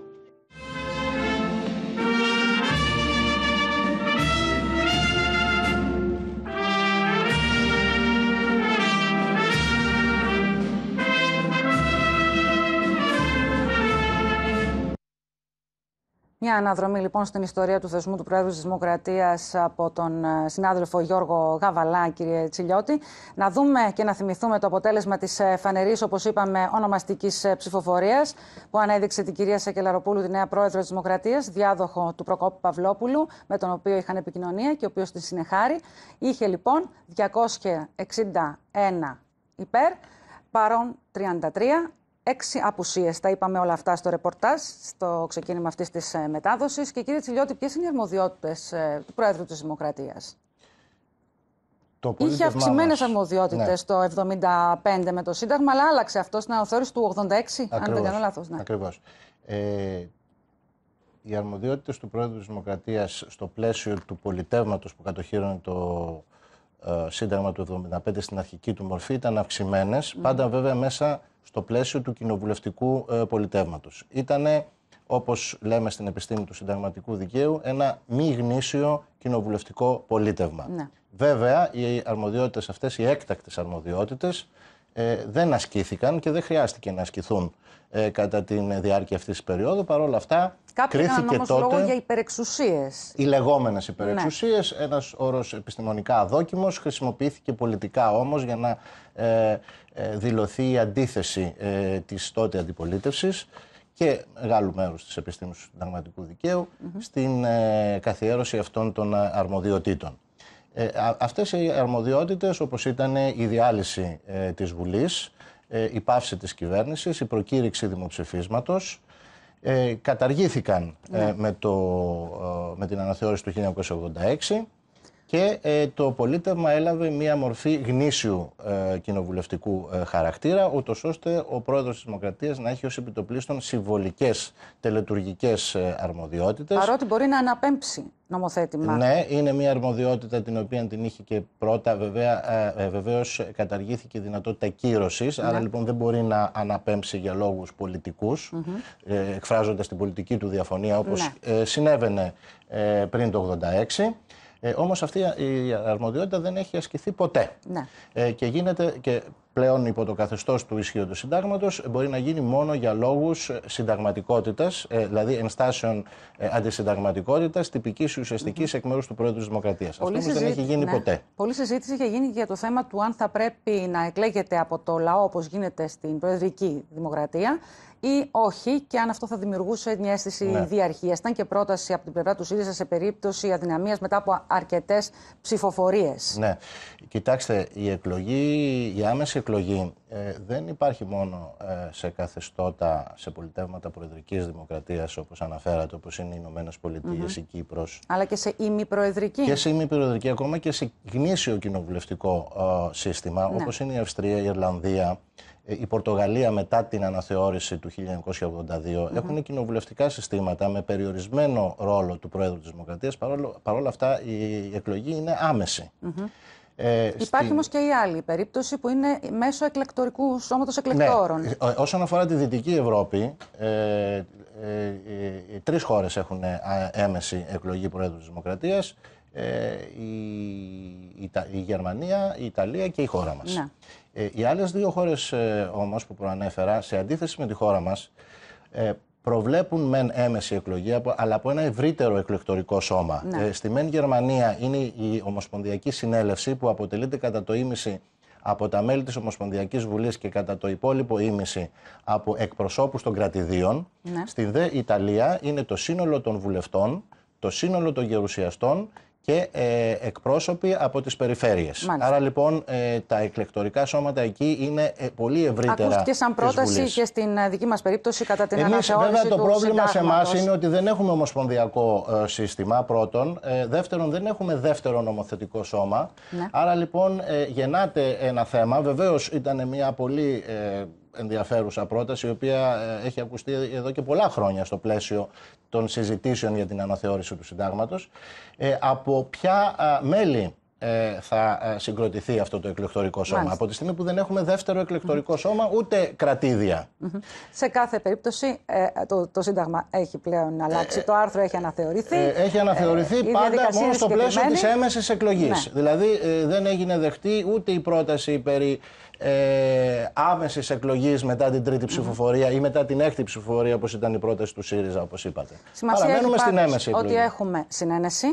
Μια αναδρομή λοιπόν στην ιστορία του θεσμού του Πρόεδρου της Δημοκρατίας από τον ε, συνάδελφο Γιώργο Γαβαλά, κύριε Τσιλιώτη. Να δούμε και να θυμηθούμε το αποτέλεσμα της ε, φανερής, όπως είπαμε, ονομαστικής ε, ψηφοφορίας που ανέδειξε την κυρία Σακελαροπούλου, τη νέα Πρόεδρο της Δημοκρατίας, διάδοχο του Προκόπου Παυλόπουλου, με τον οποίο είχαν επικοινωνία και ο οποίος την συνεχάρει. Είχε λοιπόν 261 υπέρ, παρόν 33, Έξι απουσίες. Τα είπαμε όλα αυτά στο ρεπορτάζ, στο ξεκίνημα αυτής της μετάδοσης. Και κύριε Τσιλιώτη, ποιες είναι οι αρμοδιότητες του Πρόεδρου της Δημοκρατίας; Το Είχε πολίτευμά αυξημένες μας- αρμοδιότητες Ναι. το 75 με το Σύνταγμα, αλλά άλλαξε αυτός στην αναθεώρηση του 86, αν δεν Ακριβώς. κάνω λάθος. Ναι. Ακριβώς. Ε, οι αρμοδιότητες του Πρόεδρου της Δημοκρατίας στο πλαίσιο του πολιτεύματος που κατοχύρωνε το ε, Σύνταγμα του 1975 στην αρχική του μορφή ήταν αυξημένες, πάντα βέβαια μέσα στο πλαίσιο του κοινοβουλευτικού ε, πολιτεύματος. Ήτανε, όπως λέμε στην επιστήμη του συνταγματικού δικαίου, ένα μη γνήσιο κοινοβουλευτικό πολίτευμα. Ναι. Βέβαια, οι αρμοδιότητες αυτές, οι έκτακτες αρμοδιότητες, ε, δεν ασκήθηκαν και δεν χρειάστηκε να ασκηθούν ε, κατά τη διάρκεια αυτής της περίοδου. Παρ' όλα αυτά, Κάποιοι έκαναν κρίθηκε όμως λόγο τότε για υπερεξουσίες. οι λεγόμενες υπερεξουσίες, ένας όρος επιστημονικά αδόκιμος, χρησιμοποιήθηκε πολιτικά όμως για να ε, ε, δηλωθεί η αντίθεση ε, της τότε αντιπολίτευσης και μεγάλου μέρους της επιστήμης του συνταγματικού δικαίου στην ε, καθιέρωση αυτών των ε, αρμοδιοτήτων. Ε, α- αυτές οι αρμοδιότητες, όπως ήταν η διάλυση ε, της Βουλής, ε, η πάυση της κυβέρνησης, η προκήρυξη δημοψηφίσματος, ε, καταργήθηκαν ε, με, το, ε, με την αναθεώρηση του 1986 και ε, το πολίτευμα έλαβε μία μορφή γνήσιου ε, κοινοβουλευτικού ε, χαρακτήρα, ούτως ώστε ο πρόεδρος της Δημοκρατίας να έχει ως επιτοπλίστων συμβολικές τελετουργικές ε, αρμοδιότητες. Παρότι μπορεί να αναπέμψει νομοθέτημα. Ναι, είναι μια αρμοδιότητα την οποία την είχε και πρώτα. Βέβαια, ε, ε, βεβαίως καταργήθηκε η δυνατότητα κύρωσης, άρα λοιπόν δεν μπορεί να αναπέμψει για λόγους πολιτικούς, ε, εκφράζοντας την πολιτική του διαφωνία, όπως ε, συνέβαινε ε, πριν το 1986. Ε, όμως αυτή η αρμοδιότητα δεν έχει ασκηθεί ποτέ. Ναι. Ε, και γίνεται και πλέον υπό το καθεστώς του ισχύοντος συντάγματος μπορεί να γίνει μόνο για λόγους συνταγματικότητας, ε, δηλαδή ενστάσεων ε, αντισυνταγματικότητας, τυπικής ή ουσιαστικής εκ μέρους του Πρόεδρου της Δημοκρατίας. Αυτό όμως δεν έχει γίνει ναι. ποτέ. Πολλή συζήτηση είχε γίνει για το θέμα του αν θα πρέπει να εκλέγεται από το λαό όπως γίνεται στην Προεδρική Δημοκρατία ή όχι, και αν αυτό θα δημιουργούσε μια αίσθηση ναι. διαρχίας. Ήταν και πρόταση από την πλευρά του ΣΥΡΙΖΑ σε περίπτωση αδυναμίας μετά από αρκετές ψηφοφορίες. Ναι. Κοιτάξτε, η εκλογή, η άμεση εκλογή ε, δεν υπάρχει μόνο ε, σε καθεστώτα, σε πολιτεύματα προεδρικής δημοκρατίας, όπως αναφέρατε, όπως είναι οι Ηνωμένες Πολιτείες, mm-hmm. η Κύπρος. Αλλά και σε ημιπροεδρική. Και σε ημιπροεδρική, ακόμα και σε γνήσιο κοινοβουλευτικό ε, σύστημα, ναι. όπως είναι η Αυστρία, η Ιρλανδία, η Πορτογαλία μετά την αναθεώρηση του 1982 έχουν κοινοβουλευτικά συστήματα με περιορισμένο ρόλο του Πρόεδρου της Δημοκρατίας. Παρ' όλα αυτά η εκλογή είναι άμεση. Ε, Υπάρχει όμως και η άλλη περίπτωση που είναι μέσω εκλεκτορικού σώματος εκλεκτόρων. Ναι. Όσον αφορά τη Δυτική Ευρώπη, ε, ε, ε, τρεις χώρες έχουν έμεση εκλογή Προέδρου της Δημοκρατίας. Ε, η, η, Γερμανία, η Ιταλία και η χώρα μας. Ναι. Ε, οι άλλες δύο χώρες ε, όμως που προανέφερα, σε αντίθεση με τη χώρα μας, ε, προβλέπουν μεν έμεση εκλογή, αλλά από ένα ευρύτερο εκλεκτορικό σώμα. Ναι. Ε, στη μεν Γερμανία είναι η Ομοσπονδιακή Συνέλευση που αποτελείται κατά το ίμιση από τα μέλη της Ομοσπονδιακής Βουλής και κατά το υπόλοιπο ίμιση από εκπροσώπους των κρατηδίων. Ναι. Στη δε Ιταλία είναι το σύνολο των βουλευτών, το σύνολο των γερουσιαστών και ε, εκπρόσωποι από τις περιφέρειες. Άρα λοιπόν ε, τα εκλεκτορικά σώματα εκεί είναι ε, πολύ ευρύτερα Ακούστηκε σαν πρόταση και στην ε, δική μας περίπτωση κατά την Εμείς, Βέβαια το πρόβλημα σε εμάς είναι ότι δεν έχουμε ομοσπονδιακό σύστημα πρώτον. δεύτερον δεν έχουμε δεύτερο νομοθετικό σώμα. Ναι. Άρα λοιπόν γεννάται ένα θέμα. Βεβαίως ήταν μια πολύ ενδιαφέρουσα πρόταση, η οποία έχει ακουστεί εδώ και πολλά χρόνια στο πλαίσιο των συζητήσεων για την αναθεώρηση του συντάγματος. Ε, από ποια μέλη ε, θα συγκροτηθεί αυτό το εκλεκτορικό σώμα. Από τη στιγμή που δεν έχουμε δεύτερο εκλεκτορικό σώμα, ούτε κρατήδια. Σε κάθε περίπτωση, ε, το, το Σύνταγμα έχει πλέον αλλάξει. το άρθρο έχει αναθεωρηθεί. έχει αναθεωρηθεί πάντα μόνο στο πλαίσιο της έμεσης εκλογής. Ναι. Δηλαδή, δεν έγινε δεχτή ούτε η πρόταση περί ε, άμεσης εκλογής μετά την τρίτη ψηφοφορία ή μετά την έκτη ψηφοφορία, όπως ήταν η πρόταση του ΣΥΡΙΖΑ, όπως είπατε. Σημασία Παραμένουμε στην έμεση εκλογή. Ότι έχουμε συνένεση,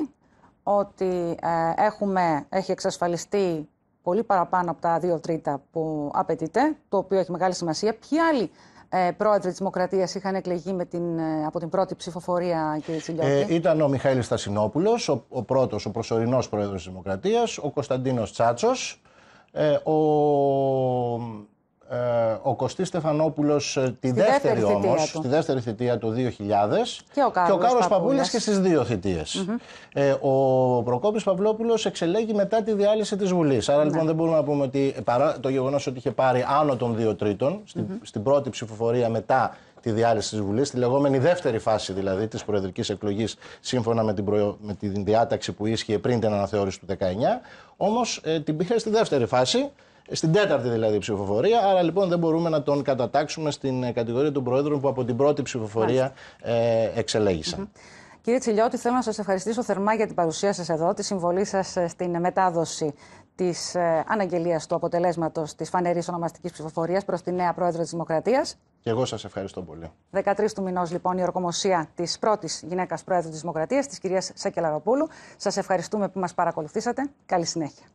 ότι ε, έχουμε, έχει εξασφαλιστεί πολύ παραπάνω από τα δύο τρίτα που απαιτείται, το οποίο έχει μεγάλη σημασία. Ποιοι άλλοι ε, πρόεδροι της Δημοκρατίας είχαν εκλεγεί με την, ε, από την πρώτη ψηφοφορία, κύριε Τσιλιώτη. Ε, ήταν ο Μιχαήλ Στασινόπουλος, ο, ο πρώτος, ο προσωρινός πρόεδρος της Δημοκρατίας, ο Κωνσταντίνος Τσάτσος, ε, ο, ε, ο Κωστής Στεφανόπουλος ε, τη δεύτερη όμως, στη δεύτερη θητεία του 2000 και ο Κάρλος, και ο Κάρλος και στις δύο θητειες ε, ο Προκόπης Παυλόπουλος εξελέγει μετά τη διάλυση της Βουλής. Άρα λοιπόν ναι. δεν μπορούμε να πούμε ότι παρά το γεγονός ότι είχε πάρει άνω των δύο τρίτων στην, στην πρώτη ψηφοφορία μετά τη διάλυση της Βουλής, τη λεγόμενη δεύτερη φάση δηλαδή της προεδρικής εκλογής σύμφωνα με την, με την διάταξη που ίσχυε πριν την αναθεώρηση του 19, όμως ε, την πήρε στη δεύτερη φάση, στην τέταρτη δηλαδή ψηφοφορία. Άρα λοιπόν δεν μπορούμε να τον κατατάξουμε στην ε, κατηγορία των Προέδρων που από την πρώτη ψηφοφορία ε, εξελέγησαν. Κύριε Τσιλιώτη, θέλω να σας ευχαριστήσω θερμά για την παρουσία σας εδώ, τη συμβολή σας ε, στην μετάδοση της ε, αναγγελίας του αποτελέσματος της φανερής ονομαστικής ψηφοφορίας προς τη νέα πρόεδρο της Δημοκρατίας. Και εγώ σας ευχαριστώ πολύ. 13 του μηνός, λοιπόν, η ορκομοσία της πρώτης γυναίκας πρόεδρου της Δημοκρατίας, της κυρίας Σακελαροπούλου. Σας ευχαριστούμε που μας παρακολουθήσατε. Καλή συνέχεια.